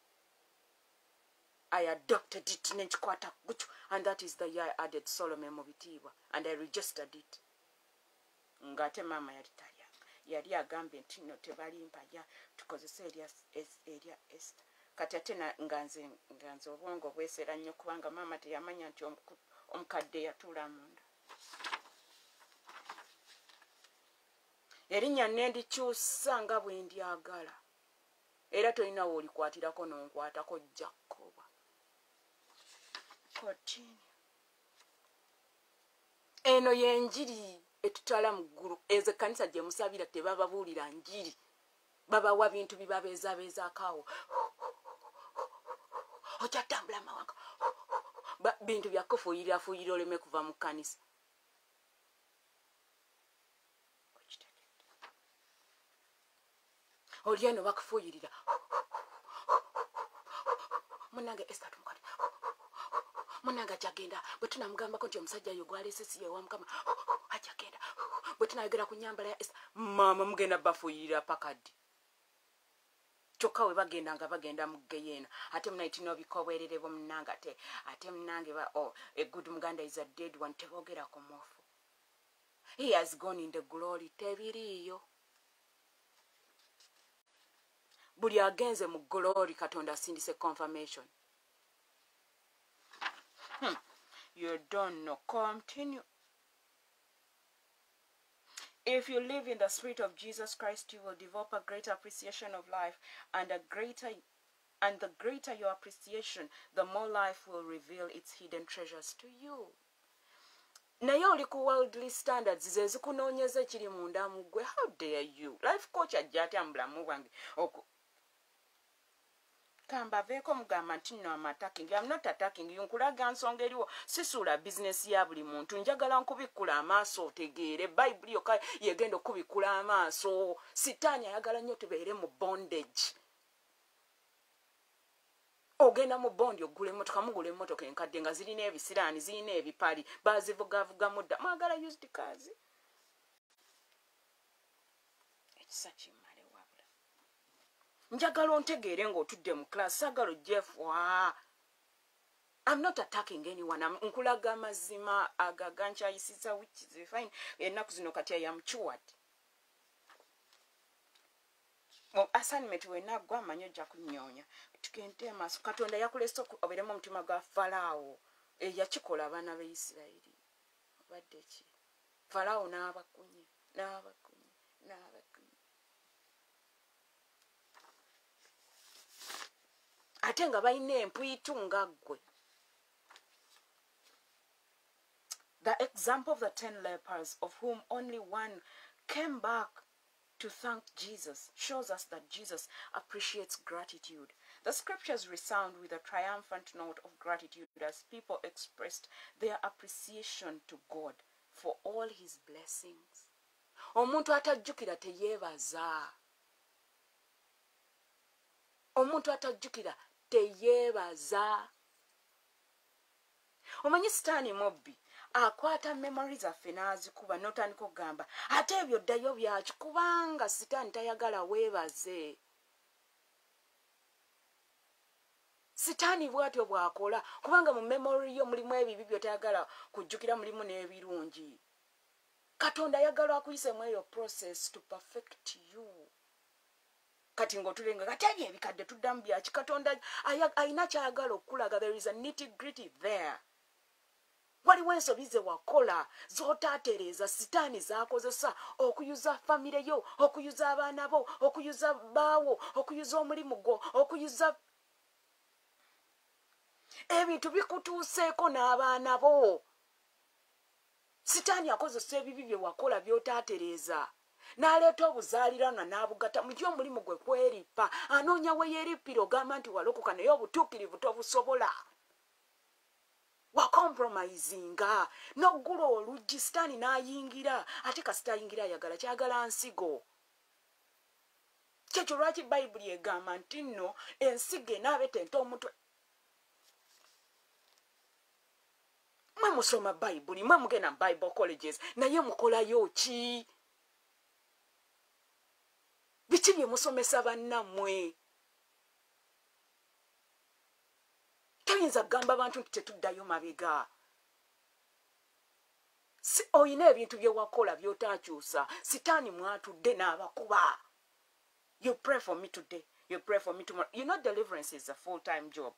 I adopted it nenkikwata gutyo. And that is the year I added Solomon Mobitiibwa and I registered it. Ng'ate maama yali talya. Yali agambye nti no tebali mpaya tukozese erya erya Esther kati ate nga nze nga nze obwongo bwesera nnyo kubanga maama teyamanya nti omukadde yatuula munda. Erinnya nendikyusa nga bwe ndyagala. Era tolinawo olikwatirako nonkwatako continue eno yenjiri etutwala mu ggulu ezo ekkanisa gye musabira tebababuulira njiri babawa bintu bibabeezabeezaakaawo okyatambula mawanga bintu byakufuuyirirafuuyira oleme kuva mu kkanisa. Oli eno bakufuuyirira munange estatumukati munange akyagenda bwe tunamugambako nti omusajja yo gwalese si yewa mukama akyagenda bwe tunayogera ku nyambala ya esta maama mugenda bafuuyirira pakadi. Kyokka we bagenda nga bagenda mu geyeena ate munaiti nobikobwerere bo munange ate ate munange oh, egud muganda is a dead one. Teboogera ku mufu he has gone in the glory. Tebiriiyo buli agenze mu glory katonda asindise confirmation hmm. you don't know. Continue. If you live in the spirit of jesus christ you will develop a greater appreciation of life and a greater and the greater your appreciation the more life will reveal its hidden treasures to you. Naye oli ku worldly standards ze zikunoonyeza ekiri munda mu gwe how dare you? Life coach ajja atya mu kambaveeko mugamba nti nno amataking am not attacking nkulaga nsonga eriwo. Sisuula bizinesi ya buli muntu. Njagala nkubikkula amaaso otegeere. Bayibuli yokka yegenda okubikkula amaaso. Sitaani ayagala nnyo tubeere mu bondage. Ogenda mu bondi ogula emotoka mugula emotoka enkadde nga zirina ebisiraani zirina ebipali bazivugavuga mudda. Mwagala used cars? Ekisa kimu njagala ontegeere ng'otudde mu class saagala ojjefa I'm not attacking anyone. I'm nkulaga mazima agagancha isisa which is fine. Ennaku zino kati ya mchuwat. Mu assignment wena gwa manyo ja kunyonya. Tukente maso Katonda yakuleso oberemo mutima gwa Farao. E eh, yakikola abana ba Isiraeli. Badde ki? Farao n'abakunye n'abakunye. The example of the ten lepers of whom only one came back to thank jesus shows us that jesus appreciates gratitude. The scriptures resound with a triumphant note of gratitude as people expressed their appreciation to god for all his blessings. Omuntu omuntu teyeebaza omanyi sitaani mubbi akwata memori zaffe n'azikuba notandika okugamba ate ebyo ddayo byaki? Kubanga sitaani tayagala weebaze. Sitaani bwatyo bwakola kubanga mu memori yo mulimu ebibi byotayagala kujjukira mulimu n'ebirungi. Katonda ayagala akuyisemu eyo process to perfect you kati ngaotulenga kati ebyo ebikadde tuddamu byaki katonda ayina kyayagala okulaga there is a nitty gritty there. Waliwo ensobi ze wakola zotaatereeza sitaani zakozesa okuyuza famire yo okuyuza abaana bo okuyuza baawo okuyuza omulimu gwo okuyuza ebintu bikutuuseeko n'abaana bo. Sitaani akozesa ebibi bye wakola byotaatereeza n'aleeta obuzaaliranwa n'abugata. Mutyo omulimu gwe kweripa. Anoonya weyerippira ogamba nti walokoka naye obutuukirivu tobusobola. Wakompromisinga noggula oluggi sitaani n'ayingira. Ate kasita ayingira ayagala kyagala nsigo. Kyekyo lwaki bayibuli egamba nti nno ensigo enaabetenta omutwe? Mwe musoma bayibuli mwe mugenda mu bible colleges naye mukolayo ki biki bye musomesa bannammwe? Toyinza kugamba abantu nti tetuddayo mabega. Si oyina ebintu byewakola byotakyusa sitaani mwatudde n'abakuba. You pray for me today. You pray for me tomorrow. You know deliverance is a full time job.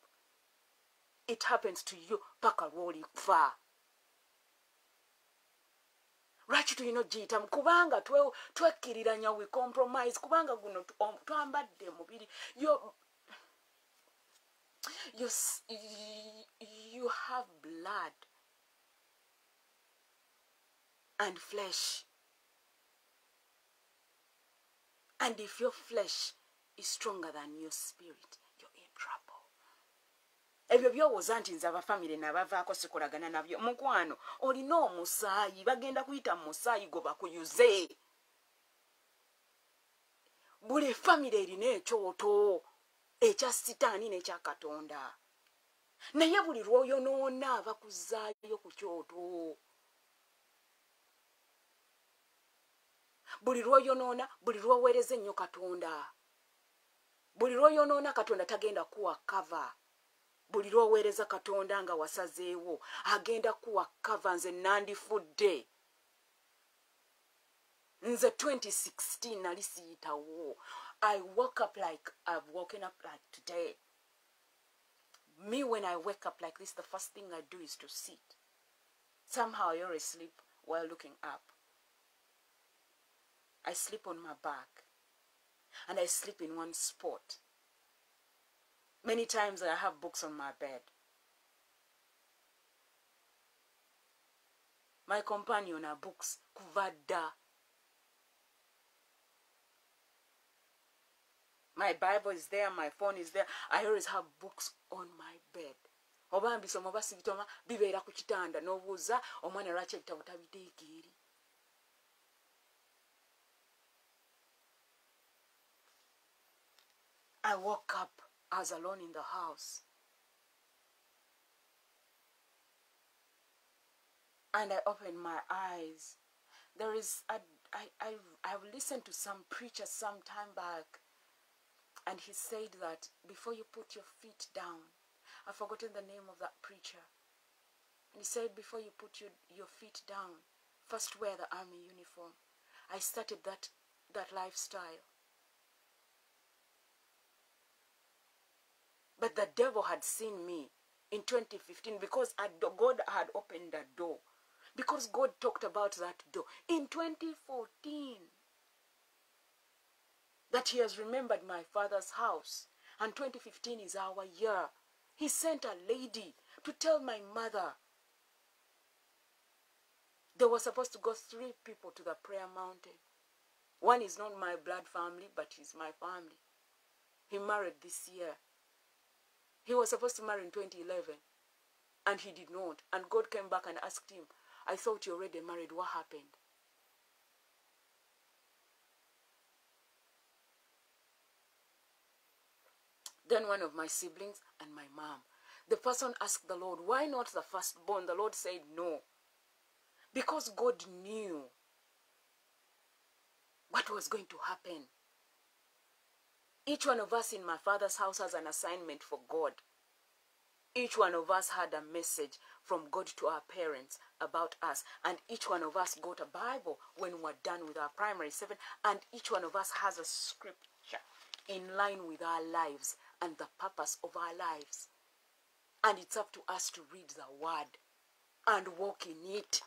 It happens to you paka lwolifa lwaki tulina ogiyitamu kubanga twekkiriranya we compromise kubanga guno twambadde mubiri you have blood and flesh. And if your flesh is stronger than your spirit. Ebyo byowooza nti nze abafamire nabavaako sikolagana nabyo. Mukwano olina omusaayi bagenda kuyita mu musaayi gwe bakuyuze. Buli famire erina ekyoto ekya sitaani n'ekya katonda. Naye buli lwoyonoona bakuzaayo ku kyoto. Buli lwoyonoona buli lwoweereza ennyo katonda. Buli lwoyonoona katonda tagenda kuwa kava buli lwoweereza katonda nga wasazeewo agenda kuwa kava nze nandifudde. Nze 2016 nali siyitawo. I woke up like i've woken up like today. Me when i wake up like this the first thing i do is to sit. Somehow you're asleep while looking up. I sleep on my back and I sleep in one spot. Many times I have books on my bed. My companion are books kuvada. My Bible is there, my phone is there. I always have books on my bed. oba mbisoma oba sibitoma bibeera ku kitanda n'obuuza omwana lwaki ebitabo tabiteeka eri I woke up, I was alone in the house. And I opened my eyes. There is, a, I, I, I've I've listened to some preacher some time back, and he said that before you put your feet down, I've forgotten the name of that preacher. And he said, before you put your, your feet down, first wear the army uniform. I started that, that lifestyle. But the devil had seen me in 2015 because God had opened the door. Because God talked about that door in 2014. That He has remembered my father's house. And 2015 is our year. He sent a lady to tell my mother. There were supposed to go three people to the prayer mountain. One is not my blood family, but he's my family. He married this year. He was supposed to marry in 2011 and he did not. And God came back and asked him, I thought you already married. What happened? Then one of my siblings and my mom. The person asked the Lord, Why not the firstborn? The Lord said, No. Because God knew what was going to happen. Each one of us in my father's house has an assignment for God. Each one of us had a message from God to our parents about us. And each one of us got a Bible when we're done with our primary seven. And each one of us has a scripture in line with our lives and the purpose of our lives. And it's up to us to read the word and walk in it.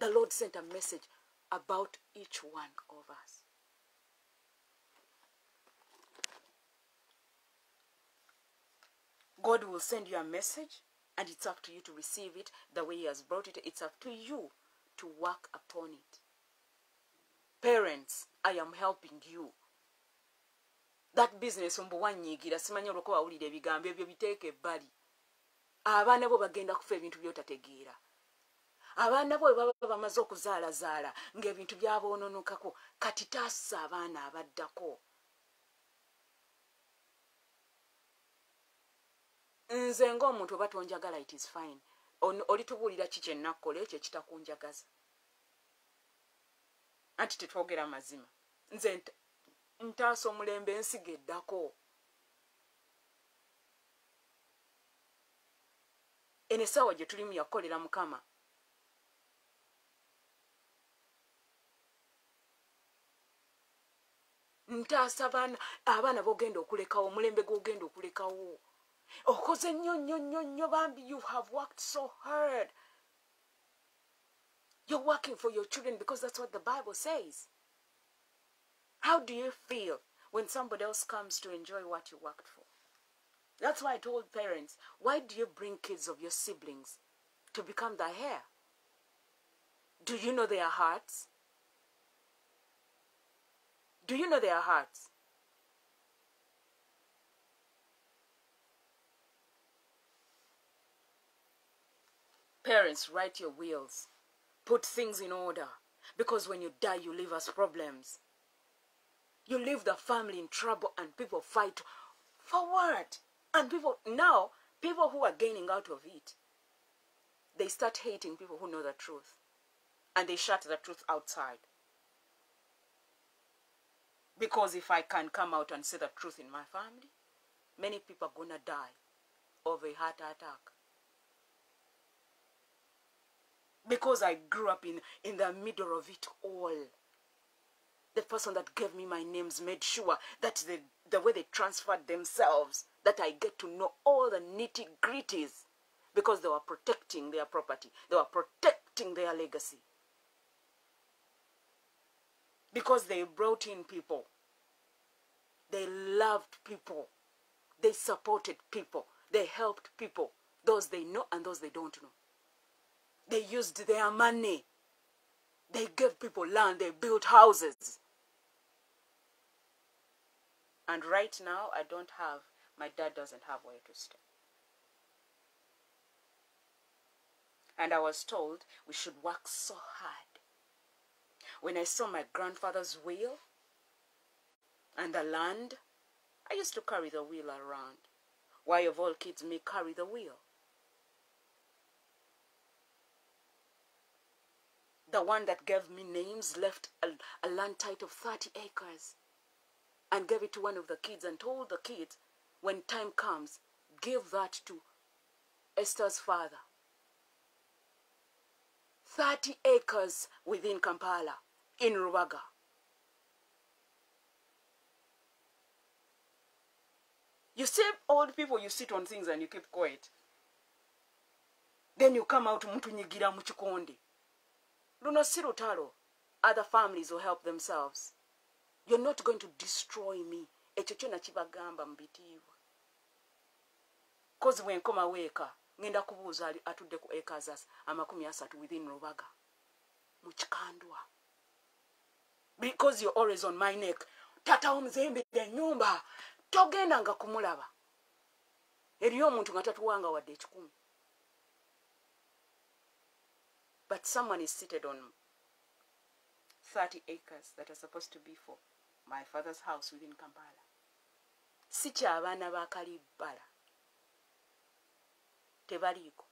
The Lord sent a message about each one of us. God will send you a message and it's up to you to receive it the way He has brought it. It's up to you to work upon it. Parents, I am helping you. That business ombuwanyiigira simanyi olwokuba wawulira ebigambo ebyo biteeka ebbali abaana bo bagenda kufa ebintu byotategeera abaana bo bwe baba bamaze okuzaalazaala ng'ebintu byaboononokako kati taassa abaana abaddako nze ngaomuntu oba tonjagala it is fine. Olitubuulira ki kyenakkola ekyo ekitakunjagaza? Anti tetwogera mazima. Nze ntaasa omulembe ensiga eddako. Eno essaawa gye tulimu yakukolera mukama. Ntaasa abaana abaana bogenda okulekawo omulembe gwogenda okulekawo Oh, okoze nnyo nnyo nnyo nnyo bambi you have worked so hard you're working for your children because that's what the bible says how do you feel when somebody else comes to enjoy what you worked for that's why i told parents why do you bring kids of your siblings to become the heir Do you know their hearts? Do you know their hearts? Parents, write your wills. Put things in order. Because when you die, you leave us problems. You leave the family in trouble and people fight. For what? And people, now, people who are gaining out of it, they start hating people who know the truth. And they shut the truth outside. Because if I can come out and say the truth in my family, many people are gonna die of a heart attack. Because I grew up in, in the middle of it all. The person that gave me my names made sure that the, the way they transferred themselves, that I get to know all the nitty gritties because they were protecting their property, they were protecting their legacy. Because they brought in people, they loved people, they supported people, they helped people, those they know and those they don't know. They used their money. They gave people land, they built houses. And right now, I don't have, my dad doesn't have where to stay. And I was told we should work so hard. When I saw my grandfather's wheel and the land, I used to carry the wheel around. Why of all kids may carry the wheel? The one that gave me names left a, a land title of 30 acres and gave it to one of the kids and told the kids, when time comes, give that to Esther's father. 30 acres within Kampala, in Rubaga. You see, old people, you sit on things and you keep quiet. Then you come out muntu nyigira mu. Luno si lutalo other families will help themselves. You're not going to destroy me. Ekyo kyona kibagamba mu bitiibwa. Kozi bwenkoma weeka ngenda kubuuza ali atudde ku acres amakumi asatu within rubaga mu kikandwa. Because you're always on my neck. Tata omuzimbidde ennyumba togenda nga kumulaba. Eriyo omuntu nga tatuwanga wadde ekikumi but someone is seated on 30 acres that are supposed to be for my father's house within Kampala. si kyabaana ba kalibbala tebaliiko.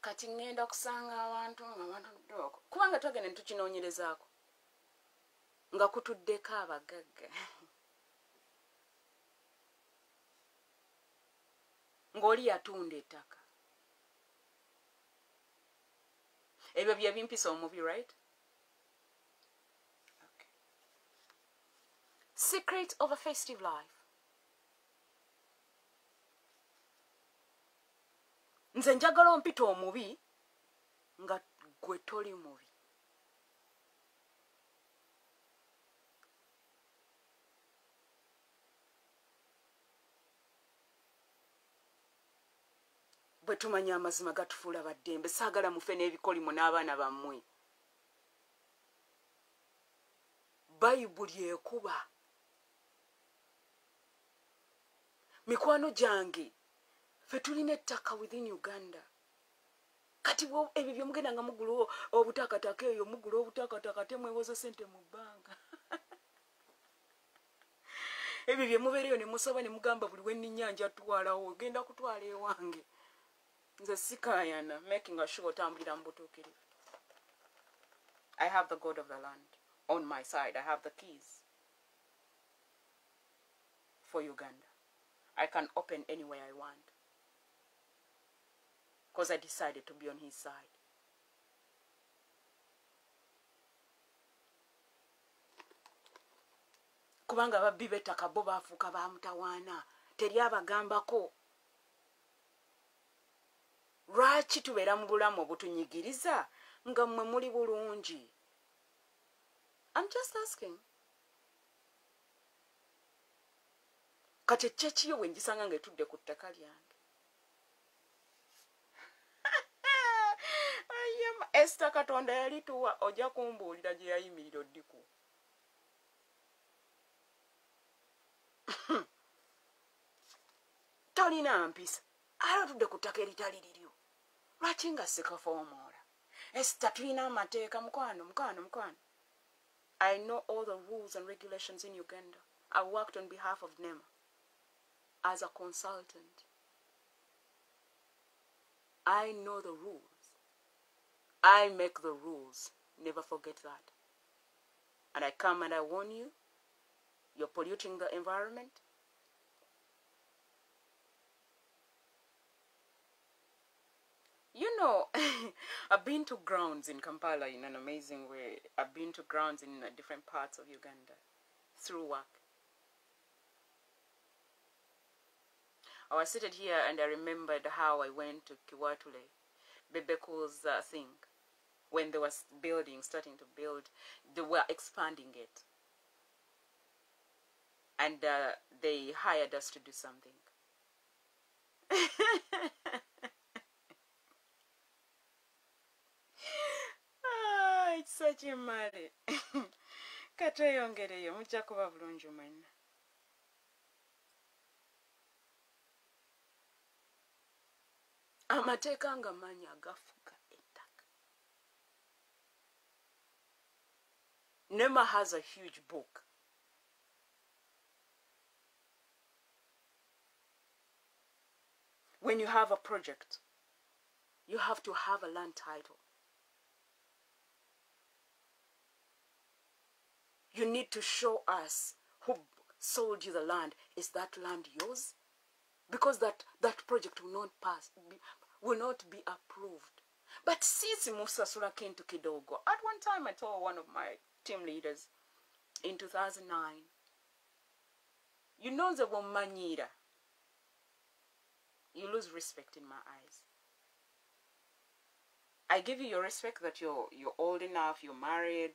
Kati ŋŋenda kusanga abantu nga batuddeko kubanga twagenda ne tukinoonyerezaako nga kutuddeko abagagga. Ng'oli yatunda ettaka ebyo bye bimpisa omubi right? Okay. secret of a festive life. Nze njagala ompita omubi nga gwe toli mubi bwe tumanya amazima gatufuula baddembe saagala mufe n'ebikolimo n'abaana bammwe. Bayibuli ekuba. Mikwano gyange fe tulina ettaka within uganda. Kati ebyo byomugenda nga mugula obutakataka eyo mugula obutakataka temwewoza sente mu bbanga. Ebyo byemubeereyo ne musaba ne mugamba buli wenninyanja twalawo ogenda kutwala ewange nze sikaayana making sure otambulira mu butuukirivu i have the god of the land on my side. I have the keys for uganda. I can open anywhere i want. Because i decided to be on his side. Kubanga ababbi b'ettaka bo baafuuka bamutawaana teri abagambako lwaki tubeera mu bulamu obutunyigiriza nga mmwe muli bulungi? Im just asking. Kati ekyekiyo bwe ngisanga nga etudde ku ttaka lyange. Esita katonda yalituwa ojja kumbuulira gye yayimirira oddiku. Tolina mpisa. Ala otudde ku ttaka eritali liryo lwaki nga sikafoomoola esita tulina amateeka mukwano. I know all the rules and regulations in uganda. I worked on behalf of nema as a consultant. I know the rules. I make the rules. Never forget that. And i come and i warn you you're polluting the environment You know, I've been to grounds in Kampala in an amazing way. I've been to grounds in uh, different parts of Uganda through work. I was seated here and I remembered how I went to Kiwatule, Bebeko's uh, thing, when they were building, starting to build, they were expanding it. And uh, they hired us to do something. Ah, ekisa kyemmale katweyongereyo mujja kuba bulungi mwenna amateeka nga manyi agafuga ettaka. Nema has a huge book. When you have a project you have to have a land title You need to show us who sold you the land. Is that land yours? Because that, that project will not pass, will not be approved. But sisi came to kidogo. At one time I told one of my team leaders in 2009, you know the womanyira. You lose respect in my eyes. I give you your respect that you're you're old enough, you're married,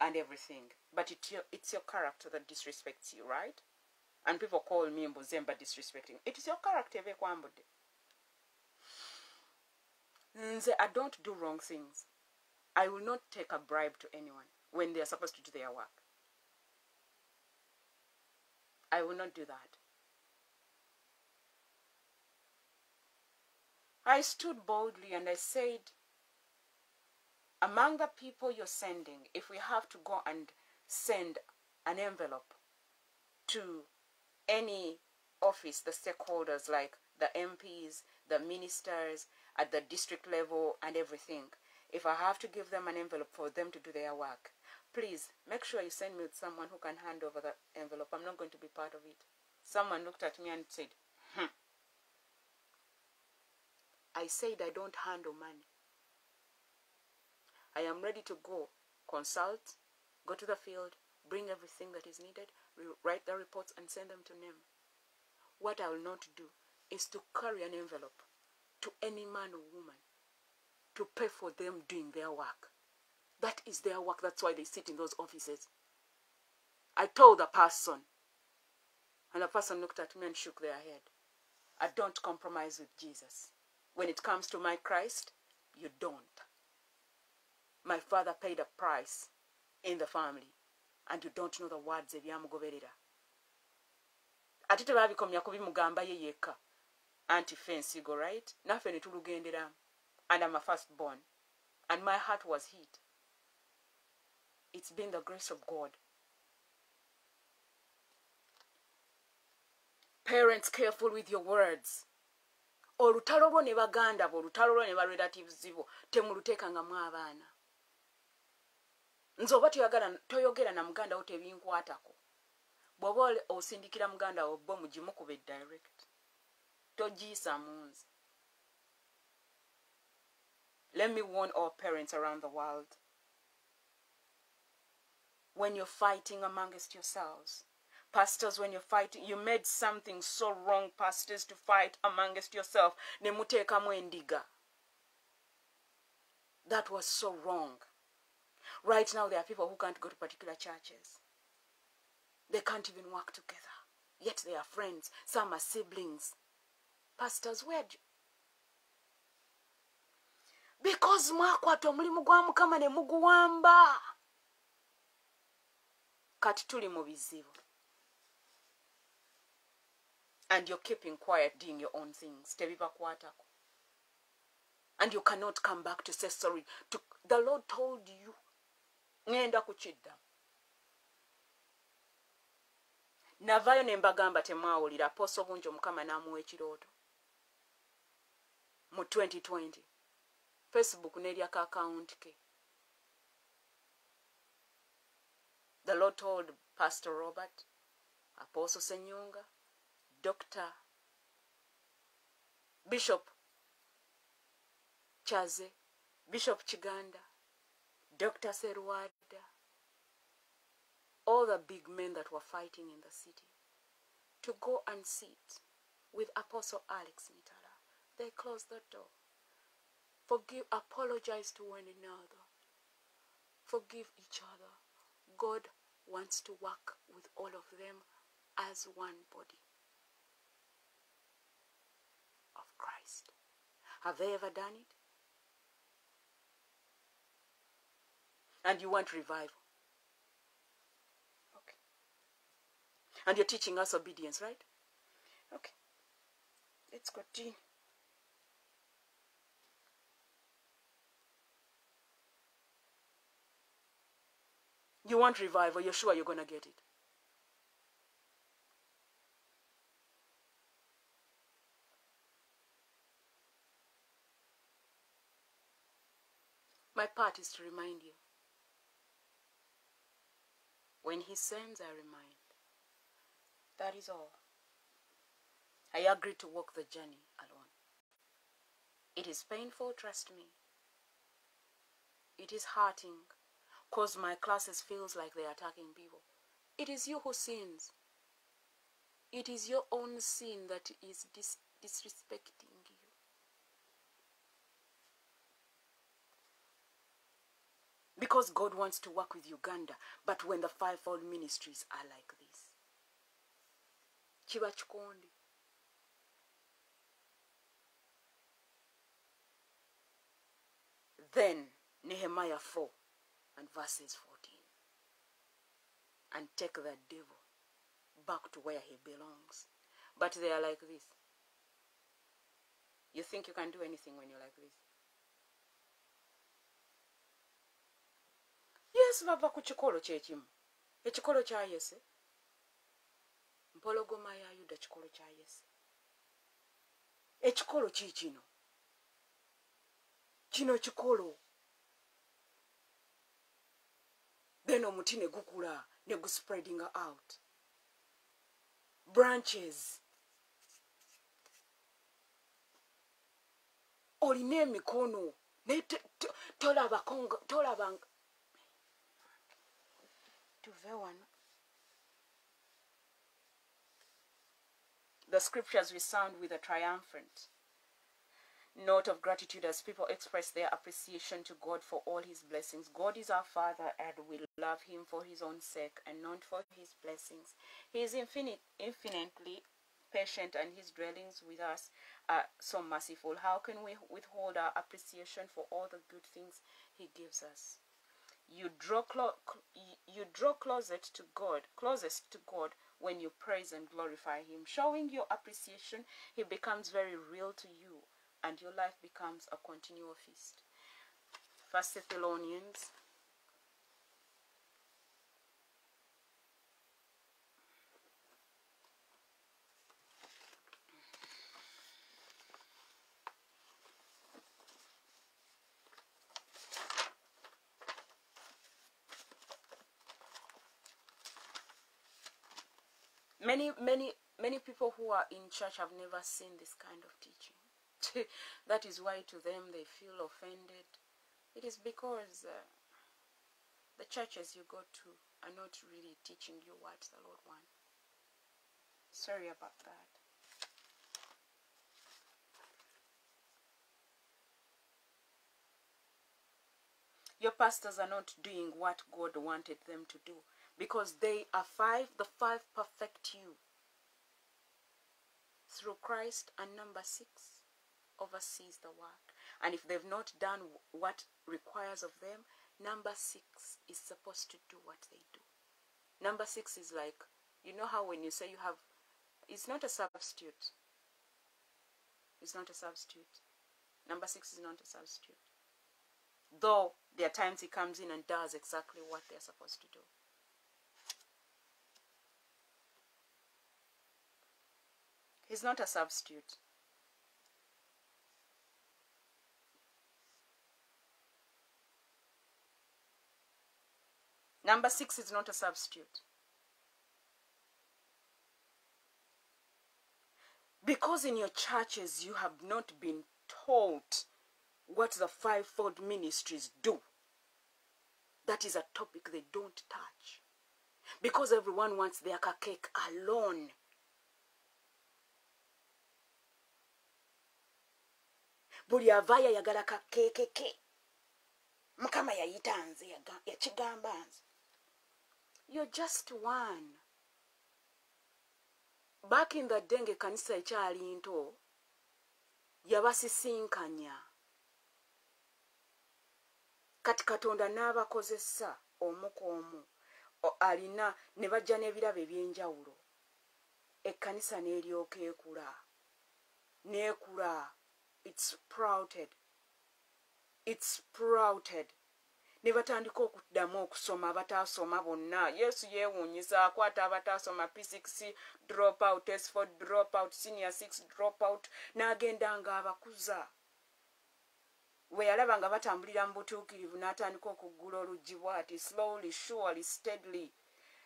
and everything. But it, it's your character that disrespects you, right? And people call me Mbuzemba disrespecting. It is your character. I don't do wrong things. I will not take a bribe to anyone when they are supposed to do their work. I will not do that. I stood boldly and I said, among the people you're sending, if we have to go and send an envelope to any office, the stakeholders like the MPs, the ministers at the district level, and everything, if I have to give them an envelope for them to do their work, please make sure you send me with someone who can hand over the envelope. I'm not going to be part of it. Someone looked at me and said, hmm. I said I don't handle money. I am ready to go, consult, go to the field, bring everything that is needed, write the reports, and send them to NEM. What I will not do is to carry an envelope to any man or woman to pay for them doing their work. That is their work. That's why they sit in those offices. I told the person, and the person looked at me and shook their head. I don't compromise with Jesus. When it comes to my Christ, you don't. My father paid a price in the family and you don't know the words ebyamugoberera ate tebabikomya kubimugamba ye yekka. Anti fe nsigo right? Naffe ne tulugenderamu and am a first born and my heart was hit. It's been the grace of god. Parents careful with your words. Olutalo lwo ne baganda bo olutalo lwo ne barelatives bo temuluteekangamu abaana nze oba toyogera na muganda wo tebinkwatako. Bw'oba osindikira muganda wo bo mugimukube direct togiyisa munzi. Let me warn all parents around the world. When you're fighting amongst yourselves pastors when you're fighting you made something so wrong pastors to fight amongst yourself. Ne muteekamu endiga. That was so wrong Right now, there are people who can't go to particular churches. They can't even work together. Yet they are friends. Some are siblings. Pastors, where do because mwakwata omulimu gwa mukama ne muguwamba kati tuli and you're keeping quiet doing your own things tebibakwatako and you cannot come back to say sorry to, the lord told you ŋenda kukiddamu navayo ne mbagamba temwawulira pooso bungi omukama n'amuwa ekirooto. Mu 2020 facebook n'eryako akawunti ke. The lord told pastor robert apostle senyonga dr bishop chaze bishop chiganda dr serwada all the big men that were fighting in the city to go and sit with Apostle Alex Mitala. They closed the door. Forgive, apologize to one another. Forgive each other. God wants to work with all of them as one body of Christ. Have they ever done it? And you want revival. Okay. And you're teaching us obedience, right? Okay. Let's continue. You want revival, you're sure you're going to get it. My part is to remind you. When he sends, I remind. That is all. I agree to walk the journey alone. It is painful, trust me. It is hurting, cause my classes feels like they're attacking people. It is you who sins. It is your own sin that is dis- disrespecting you. Because God wants to work with Uganda, but when the fivefold ministries are like this, kiba then nehemiah 4 and verses 14 and take the devil back to where he belongs. But they are like this. You think you can do anything when you're like this yes bava ku kikolo kyekimu ekikolo kya yese mpologoma ya yuda kikolo kya yese ekikolo ki kino? Kikolo. Then omuti ne gukula ne guspreading out. Branches. Olina emikono. Naye tolaba tuve wano The scriptures resound with a triumphant note of gratitude as people express their appreciation to God for all his blessings. God is our Father and we love him for his own sake and not for his blessings. He is infinite, infinitely patient and his dwellings with us are so merciful. How can we withhold our appreciation for all the good things he gives us? You draw, clo- you draw closet to God, closest to God when you praise and glorify Him. Showing your appreciation, He becomes very real to you, and your life becomes a continual feast. First Thessalonians many many people who are in church have never seen this kind of teaching. That is why to them they feel offended. It is because uh, the churches you go to are not really teaching you what the lord wants. Sorry about that. Your pastors are not doing what god wanted them to do because they are five, the five perfect you through Christ, and number six, oversees the work. And if they've not done what requires of them, number six is supposed to do what they do. Number six is like, you know how when you say you have, it's not a substitute. It's not a substitute. Number six is not a substitute. Though there are times he comes in and does exactly what they're supposed to do. He's not a substitute. Number six is not a substitute. Because in your churches you have not been taught what the fivefold ministries do. That is a topic they don't touch. Because everyone wants their cake alone. Buli avaayo ayagala kakeeke ke mukama yayita nze yakigamba nze. You're just one. Back in the day ngaekkanisa ekyali nto yabasisinkanya. Kati katonda n'abakozesa omu ku omu alina ne bajja n'ebirabo ebyenjawulo. Ekkanisa n'eryoka ekula n'ekula it sprouted. It sprouted. Ne batandika okuddamu okusoma abataasoma bonna. Yesu yeewuunyiza akwata abataasoma p6 drop out s4 drop out senior 6 drop out. N'agenda nga abakuza bwe yalaba nga batambulira mu butuukirivu n'atandika okuggula oluggi bwati slowly surely steadily.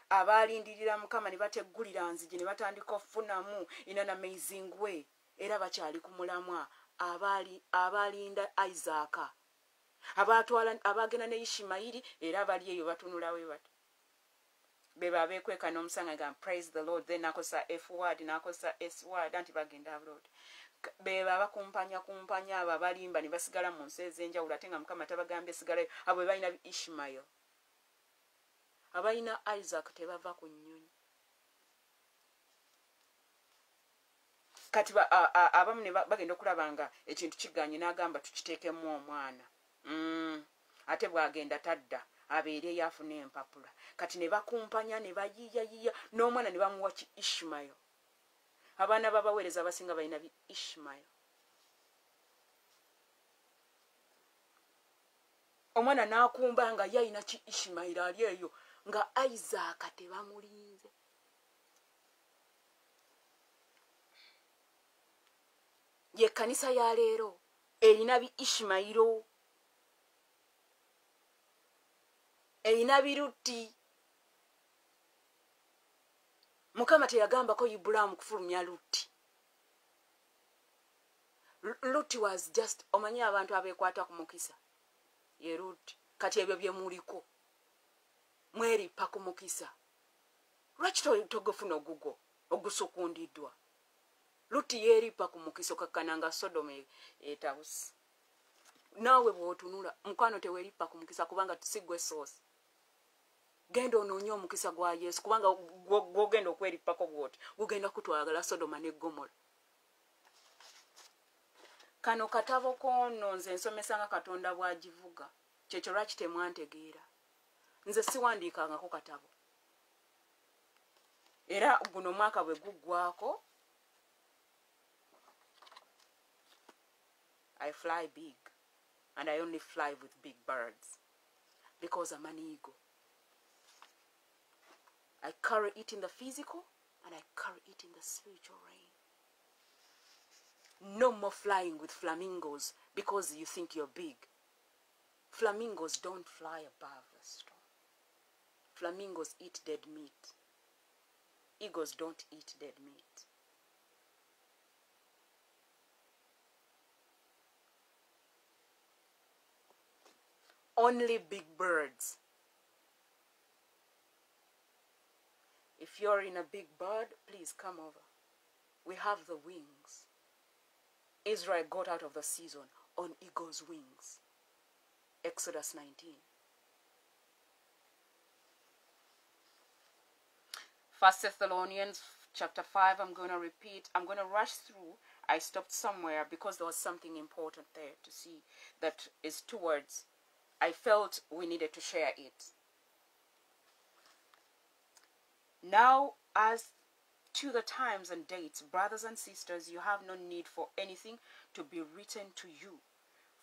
Abaalindirira mukama ne bateggulira nzigi ne batandika okufunamu in an amazing way. Era bakyali ku mulamwa abalinda isaaka abagenda ne ishimayiri era bali eyo batunulawe bati beba abekweka n'omusanga ga praise the lord then nakosa f word nakosa s word anti bagenda abroad. Beba abakumpanya kumpanya abo abalimba ne basigala mu nsi ez'enjawulo ate nga mukama tabagambye sigalayo abo balina ishimayo abalina isaac tebava ku nnyonyi kati abamu bagenda okulaba nga ekintu kiganye n'agamba tukiteekemu omwana. Mm. ate bwagenda tadda abeere yafuna empapula. Kati ne bakumpanya ne bayiyayiya n'omwana ne bamuwa ki ishimayo. Abaana babaweereza abasinga balina bi ishimayo. Omwana n'akumba nga ye ayina ki ishimayiro ali eyo nga isaaka tebamulinze ye kanisa ya leero erina bi ishimayiro erina biruti mukama teyagambako ibulaamu kufulumya luti luti was just omanyi abantu abekwata ku mukisa? Ye luti kati ebyo byemuliko mweripa ku mukisa? Lwaki togofuna ogugo ogusukundiddwa luti yeeripa ku mukiso kakkana nga sodoma etabusi naawe bw'otunula mukwano teweeripa ku mukisa kubanga tusigwe soosi. Genda onoonye omukisa gwa yesu kubanga gwogenda okweripako bwoti gugenda kutwagala sodoma ne gomola kano katabo kono nze nsomesa nga katonda bwagivuga kyekyo lwaki temwantegeera? Nze siwandiikangako katabo. Era guno omwaka bwe guggwako I fly big. And I only fly with big birds. Because I'm an eagle. I carry it in the physical and I carry it in the spiritual realm. No more flying with flamingos because you think you're big. Flamingos don't fly above the storm. Flamingos eat dead meat. Eagles don't eat dead meat. Only big birds. If you're in a big bird, please come over. We have the wings. Israel got out of the season on eagle's wings. Exodus 19. First Thessalonians chapter 5, I'm going to repeat. I'm going to rush through I stopped somewhere because there was something important there to see that is towards. I felt we needed to share it. Now, as to the times and dates, brothers and sisters, you have no need for anything to be written to you,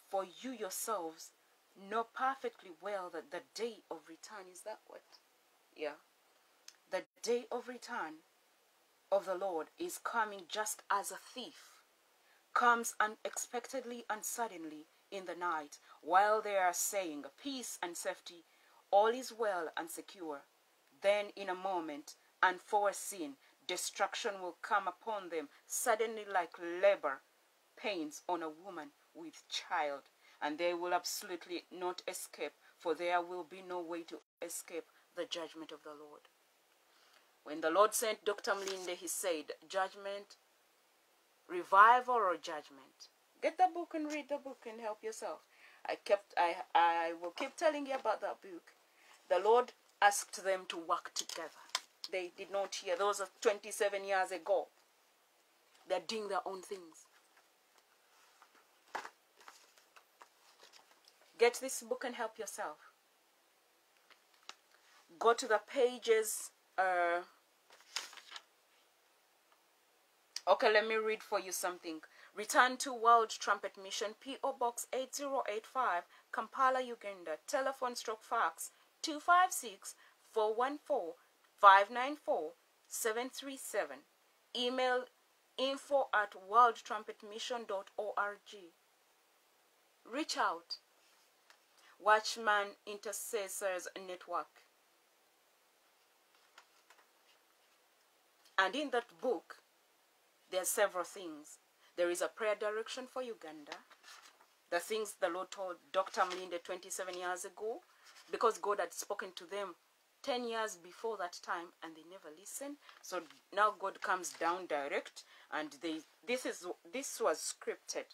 for you yourselves know perfectly well that the day of return is that what? Yeah. The day of return of the Lord is coming just as a thief comes unexpectedly and suddenly in the night, while they are saying peace and safety, all is well and secure. Then, in a moment, unforeseen destruction will come upon them suddenly like labor pains on a woman with child, and they will absolutely not escape, for there will be no way to escape the judgment of the Lord. When the Lord sent Dr. Mlinde, he said, Judgment, revival, or judgment. Get the book and read the book and help yourself. I kept I I will keep telling you about that book. The Lord asked them to work together. They did not hear. Those are 27 years ago. They're doing their own things. Get this book and help yourself. Go to the pages. Uh, okay, let me read for you something. Return to World Trumpet Mission, P.O. Box 8085, Kampala, Uganda. Telephone stroke fax 256 414 594 737. Email info at worldtrumpetmission.org. Reach out. Watchman Intercessors Network. And in that book, there are several things. There is a prayer direction for Uganda. The things the Lord told Dr. Mlinde 27 years ago, because God had spoken to them 10 years before that time and they never listened. So now God comes down direct and they this is this was scripted.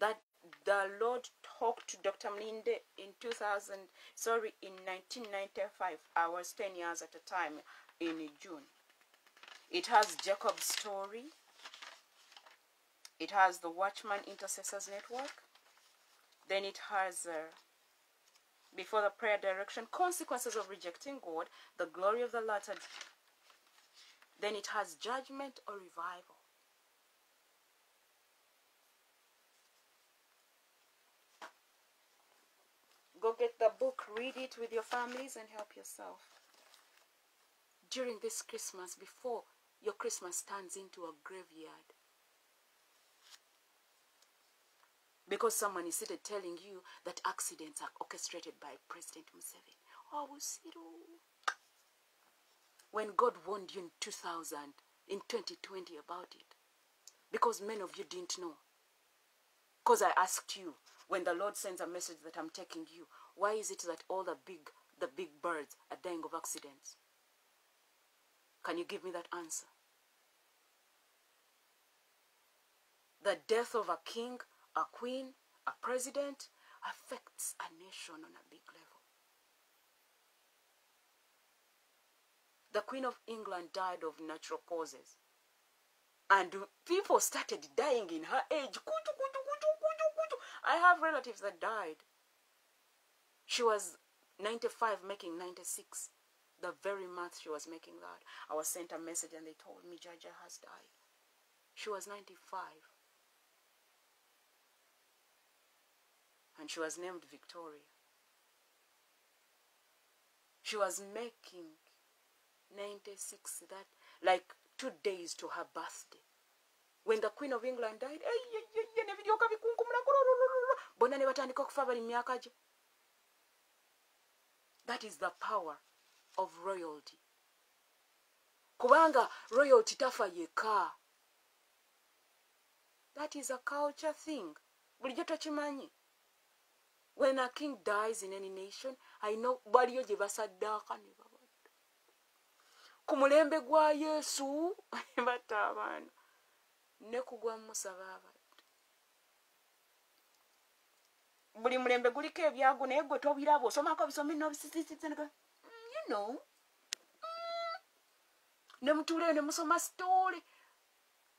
That the Lord talked to Dr. Mlinde in 2000, sorry, in 1995. I was 10 years at a time in June. It has Jacob's story. It has the Watchman Intercessors Network. Then it has, uh, before the prayer direction, consequences of rejecting God, the glory of the latter. Then it has judgment or revival. Go get the book, read it with your families, and help yourself. During this Christmas, before your Christmas turns into a graveyard, because someone is sitting telling you that accidents are orchestrated by President Museveni. Oh. When God warned you in 2000, in 2020 about it, because many of you didn't know. Because I asked you, when the Lord sends a message that I'm taking you, why is it that all the big, the big birds are dying of accidents? Can you give me that answer? The death of a king, a queen, a president affects a nation on a big level. The Queen of England died of natural causes. And people started dying in her age. I have relatives that died. She was 95 making 96. The very month she was making that, I was sent a message and they told me Jaja has died. She was 95. And she was named Victoria. She was making 96 that like two days to her birthday. When the Queen of England died, that is the power of royalty. Kubanga royalty tafa yeka that is a culture thing. Bulijjo tokimanyi when a king dies in any nation know baliyo gye basaddaaka ne babadda ku mulembe gwa yesu batta abaana ne kugwa musa baabadde buli mulembe guliko ebyago naye gwe tobiraba osomako bisome nobisisisisnga mm, you know mm. ne mutuuleyo ne musoma story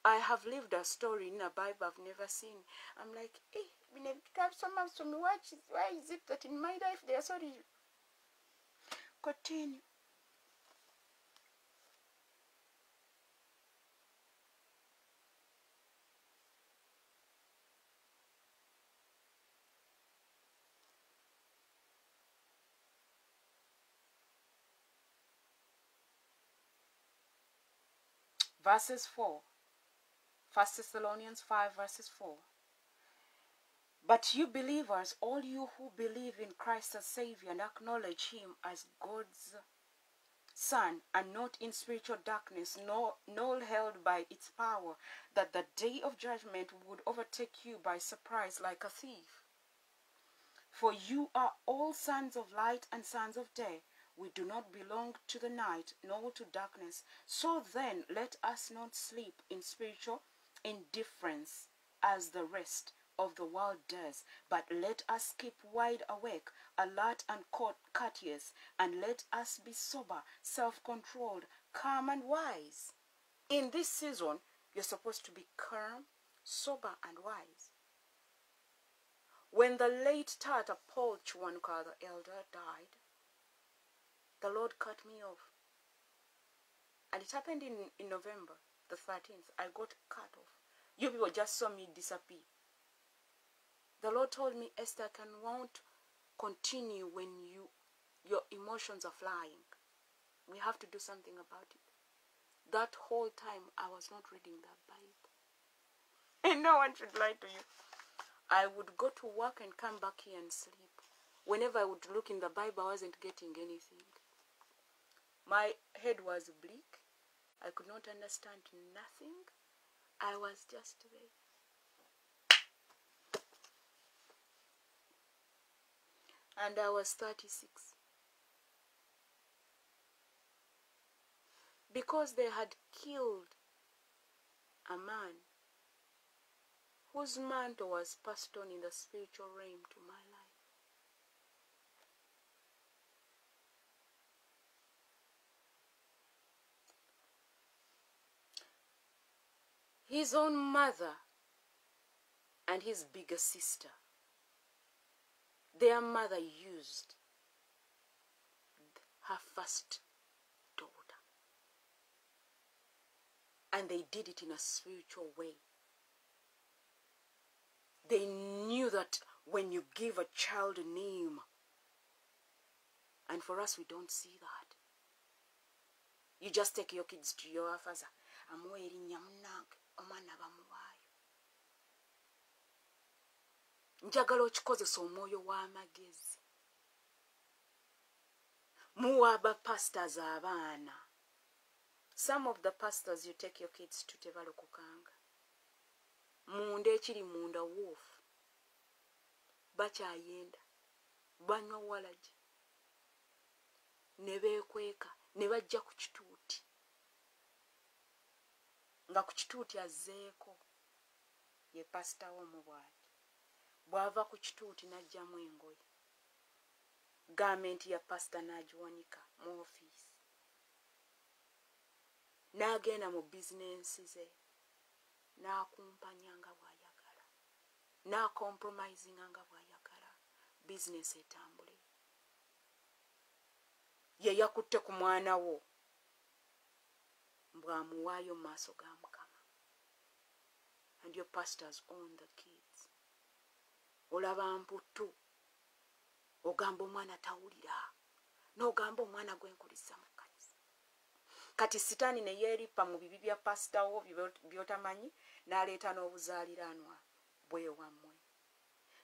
I have lived a story in a Bible I've never seen. I'm like, eh, hey, someone to me, is, why is it that in my life they are sorry? Continue. verses 4. 1 Thessalonians 5, verses 4. But you believers, all you who believe in Christ as Savior and acknowledge Him as God's Son, and not in spiritual darkness, nor, nor held by its power, that the day of judgment would overtake you by surprise like a thief. For you are all sons of light and sons of day. We do not belong to the night nor to darkness. So then, let us not sleep in spiritual indifference as the rest of the world does, but let us keep wide awake, alert and courteous, and let us be sober, self controlled, calm, and wise. In this season, you're supposed to be calm, sober, and wise. When the late Tata Paul Chuanka the elder died, the Lord cut me off. And it happened in, in November, the 13th. I got cut off. You people just saw me disappear. The Lord told me, Esther, can won't continue when you your emotions are flying. We have to do something about it. That whole time I was not reading that Bible. And no one should lie to you. I would go to work and come back here and sleep. Whenever I would look in the Bible, I wasn't getting anything. My head was bleak. I could not understand nothing. I was just there. And I was 36. Because they had killed a man whose mantle was passed on in the spiritual realm to my life. his own mother and his bigger sister. Their mother used her first daughter. And they did it in a spiritual way. They knew that when you give a child a name, and for us, we don't see that. You just take your kids to your father. Njagala okikozesa omwoyo w'amagezi. Muwa abapastors abaana. Some of the pastors you take your kids to tebalokukanga munda ekiri munda woofu bakyayenda. Banywa walagi. Ne beekweka ne bajja ku kituuti. Nga ku kituuti azzeeko ye pasitawo mu bwati bw'ava ku kituuti n'ajjamu engoye. Gaamenti ya pasita n'agiwanika mu ofiisi n'agenda mu bizinensi ze n'akumpanya nga bw'ayagala n'akompromisinga nga bw'ayagala bizinesi etambule. Ye yakutte ku mwana wo bw'amuwaayo mu maaso ga mukama. And your pastors own the kids olaba mputu. Ogamba omwana tawulira n'ogamba omwana gwenkuliza mu kanisa kati sitaani neyeeripa mu bibi bya pasitawo byotamanyi n'aleeta n'obuzaaliranwa bwewammwe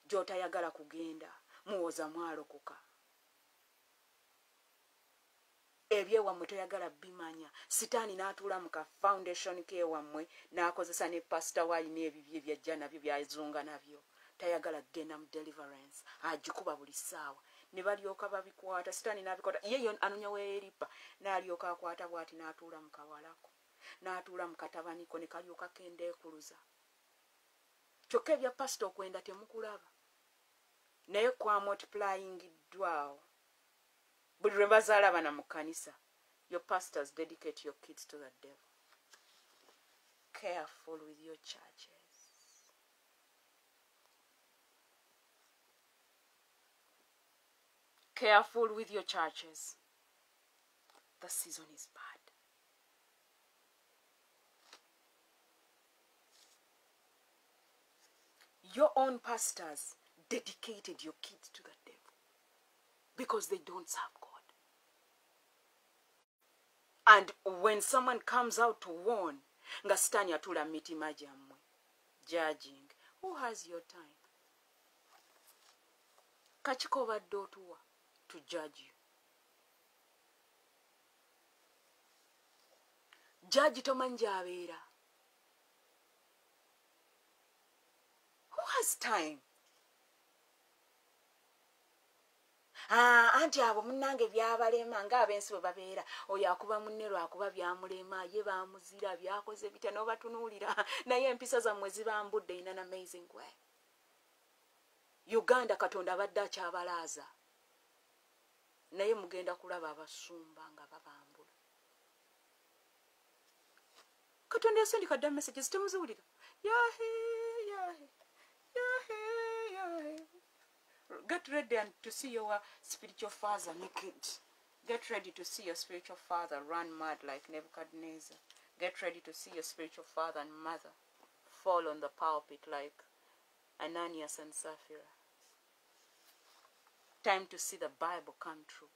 gy'otayagala kugenda muwoza mwalokoka. Ebyewammwe toyagala bimanya. Sitaani n'atuula mu ka foundation kewammwe n'akozesa ne pasita waalina ebibye byajja nabyo byazunga nabyo tayagala kgenda mu deliverance agikuba buli ssaawa. Ne balyoka babikwata sitaani n'abikwata yeyo anonya weeripa n'alyoka akwata bwati n'atuula mu kawalako n'atuula mu katabaniko ne kalyoka kenda ekuluza. Kyokka ebya pasita okwenda temukulaba. Naye kwa multiplyingiddwawo buli lwe bazaala bana mu kkanisa your pastors dedicate your kids to the devil. Careful with your churches. Careful with your churches. The season is bad. Your own pastors dedicated your kids to the devil because they don't serve God. And when someone comes out to warn, nga sitaani atula mitima gyammwe judging who has your time kakiko obadde otuwa to judge you. Judge tomanyi gyabeera who has time? Ah, anti abo munange byabalema ngaabensi bwe babeera. Oyo akuba munne lwakuba byamulema ye bamuzira byakoze bitya n'obatunuulira. Naye empisa zammwe zibambudde ina na amazing way. Uganda katonda abadde akyabalaaza naye mugenda kulaba abasumba nga babambula katonda yasindika dda messages temuziwulira yahe yahe yahe yahe get ready and to see your spiritual father naked. Get ready to see your spiritual father run mad like Nebuchadnezzar. Get ready to see your spiritual father and mother fall on the pulpit like Ananias and Sapphira. Time to see the Bible come true.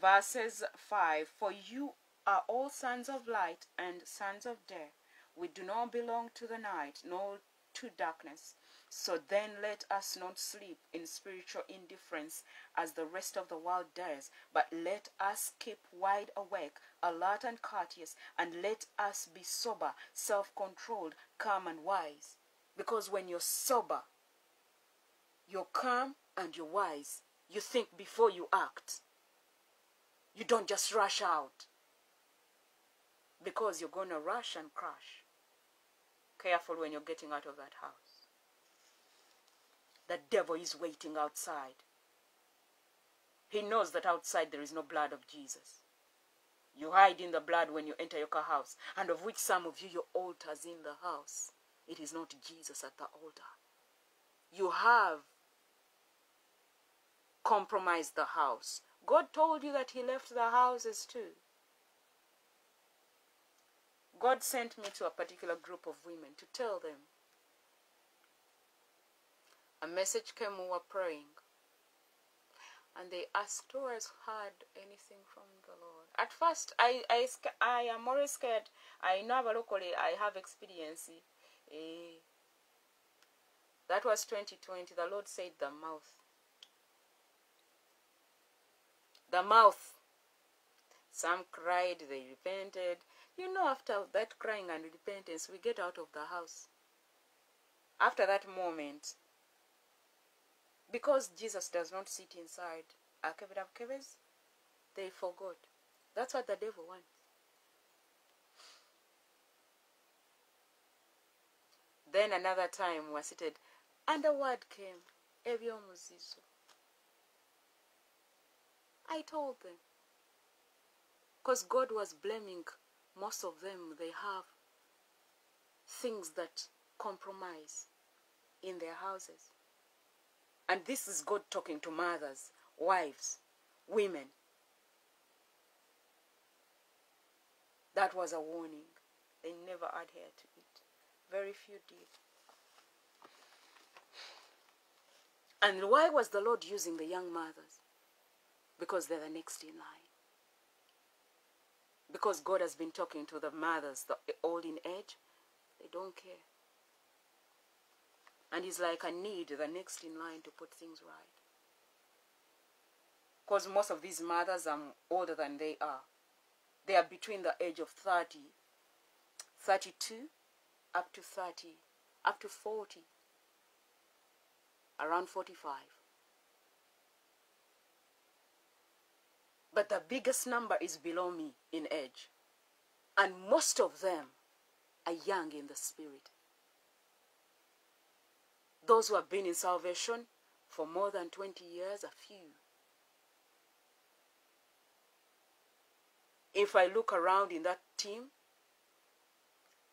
Verses 5 For you are all sons of light and sons of day. We do not belong to the night, nor to darkness. So then let us not sleep in spiritual indifference as the rest of the world does, but let us keep wide awake, alert and courteous, and let us be sober, self controlled, calm, and wise. Because when you're sober, you're calm and you're wise. You think before you act. You don't just rush out. Because you're going to rush and crash careful when you're getting out of that house. The devil is waiting outside. He knows that outside there is no blood of Jesus. You hide in the blood when you enter your house, and of which some of you, your altar's in the house. It is not Jesus at the altar. You have compromised the house. God told you that He left the houses too. God sent me to a particular group of women to tell them. A message came, we were praying. And they asked, Who has heard anything from the Lord? At first, I, I, I am always scared. I know locally I have experience. Eh, that was 2020. The Lord said, The mouth. The mouth. Some cried, they repented, you know, after that crying and repentance, we get out of the house. After that moment, because Jesus does not sit inside they forgot. That's what the devil wants. Then another time we were seated, and the word came, I told them. Because God was blaming most of them. They have things that compromise in their houses. And this is god talking to mothers wives women. That was a warning. They never adhered to it. Very few did. And why was the lord using the young mothers because they're the next in line because God has been talking to the mothers, the old in age, they don't care. And he's like, I need the next in line to put things right. Because most of these mothers are older than they are. They are between the age of 30, 32, up to 30, up to 40, around 45. But the biggest number is below me in age. And most of them are young in the spirit. Those who have been in salvation for more than 20 years are few. if I look around in that team,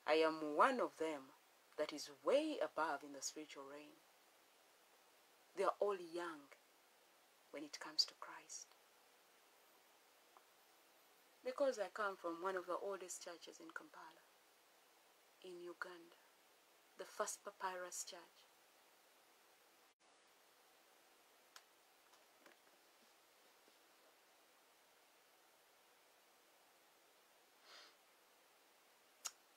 I am one of them that is way above in the spiritual realm. They are all young when it comes to Christ. Because I come from one of the oldest churches in Kampala, in Uganda, the first papyrus church.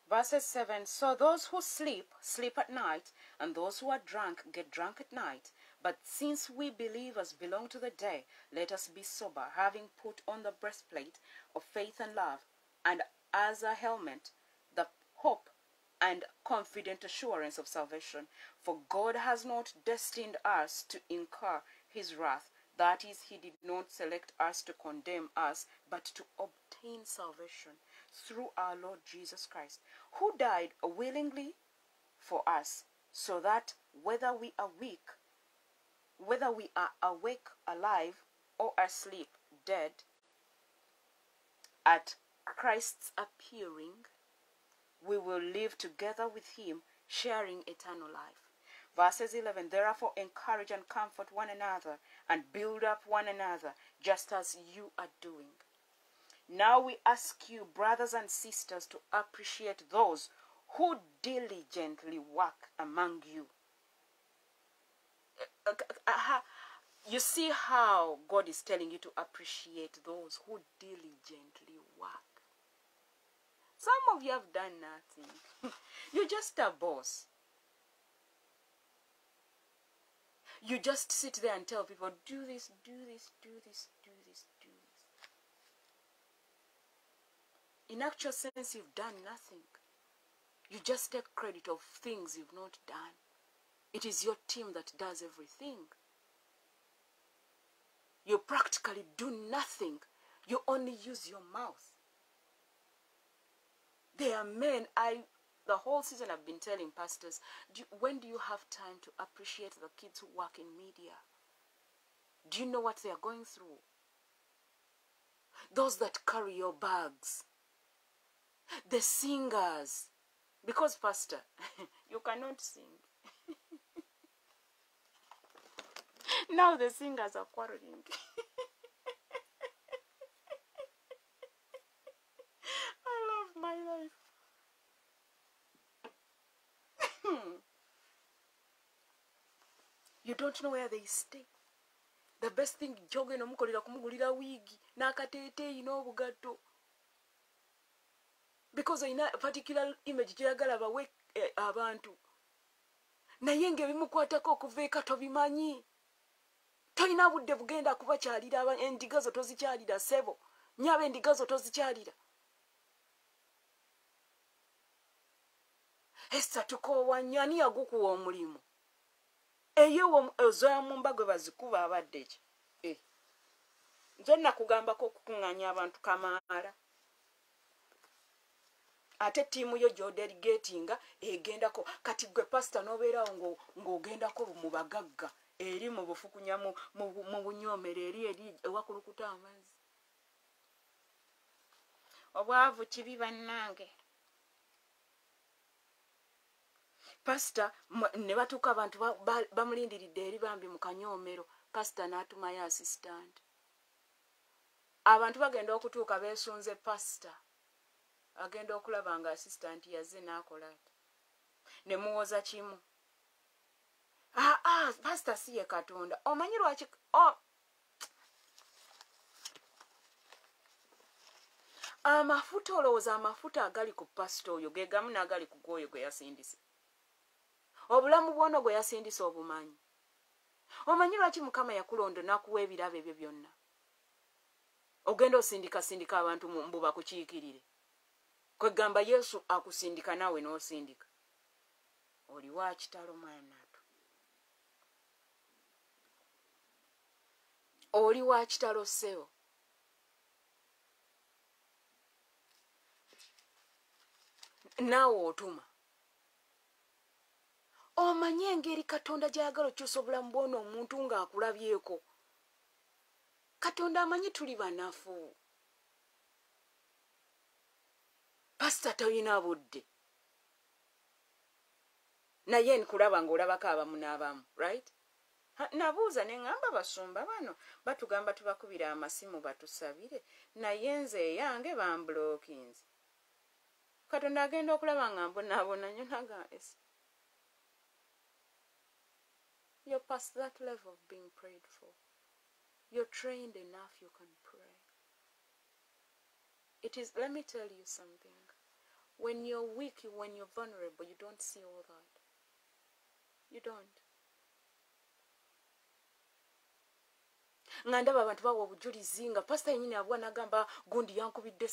Verses 7 So those who sleep, sleep at night, and those who are drunk, get drunk at night. But since we believers belong to the day, let us be sober, having put on the breastplate of faith and love, and as a helmet, the hope and confident assurance of salvation. For God has not destined us to incur his wrath. That is, he did not select us to condemn us, but to obtain salvation through our Lord Jesus Christ, who died willingly for us, so that whether we are weak, whether we are awake, alive, or asleep, dead, at Christ's appearing, we will live together with him, sharing eternal life. Verses 11 Therefore, encourage and comfort one another and build up one another, just as you are doing. Now we ask you, brothers and sisters, to appreciate those who diligently work among you. Uh-huh. You see how God is telling you to appreciate those who diligently work. Some of you have done nothing. You're just a boss. You just sit there and tell people, do this, do this, do this, do this, do this. In actual sense, you've done nothing. You just take credit of things you've not done. It is your team that does everything. You practically do nothing. You only use your mouth. There are men, I the whole season I've been telling pastors, do, when do you have time to appreciate the kids who work in media? Do you know what they are going through? Those that carry your bags, the singers, because, Pastor, you cannot sing. now the singers are quarreling. I love my life. you don't know where they stay. The best thing kyogenda omukolera kumugulira wiigi n'akateeteeyi n'obugatto because olina particular image gyeyagala bawe eh, abantu naye ngaebimukwatako okuva eka tobimanyi tolina budde bugenda kubakyalira endiga zo tozikyalira sebo nyaba endiga zo tozikyalira. Esa tukowanya ani yagukuwa omulimu? Eyo ozoyamumba gwe bazikuba abadde ki? Eh. nze nakugambako okukuŋŋanya abantu kamaala. Ate ttiimu yo gyoderigetinga egendako kati gwe pasita nobeerawo ng'ogendako mu bagagga eri mu bufukunya mu bunyomero eri eri ewakulukuta amazzi. Obwavu kibi bannange. Pasita ne batuuka abantu bamulindiridde eri bambi mu kanyoomero pasita n'atumayo assistant. Abantu bagenda okutuuka beesunze pasita agenda okulaba nga assistant yazze n'akola ne muwoza kimu aa ah, ah, pasita si ye katonda. Omanyi lwaki amafuta olowooza amafuta agali ku pasita oyo ge gamu n'agali ku gwoyo gwe yasindise? Obulamu bwono gwe yasindisa obumanyi? Omanyi lwaki mukama yakulonda nakuwa ebirabo ebyo byonna? Ogenda osindikasindika abantu mbu bakukiikirire. Kwegamba yesu akusindika naawe n'osindika. Oli wa kitalo mwanatu oli wa kitalo ssebo naawe otuma. Omanye engeri katonda gyayagala okyusa obulamu bwona omuntu ng'akulabyeko? Katonda amanyi tuli banafu. Pasita toyina budde. Naye nkulaba ngaolabako abamu n'abamu right nabuuza neŋŋamba basumba bano batugamba tubakubira amasimu batusabire. Naye nze eyange bambulookinzi katonda agenda okulaba nga mbonaabona nyo naga you're past that level of being prayed for. You're trained enough you can pray. It is let me tell you something. When you're weak when you're vulnerable you don't see all that. You don't nga ndaba abantu bawa obujulizi nga pasita yenyini abwa nagamba gundi yankubidde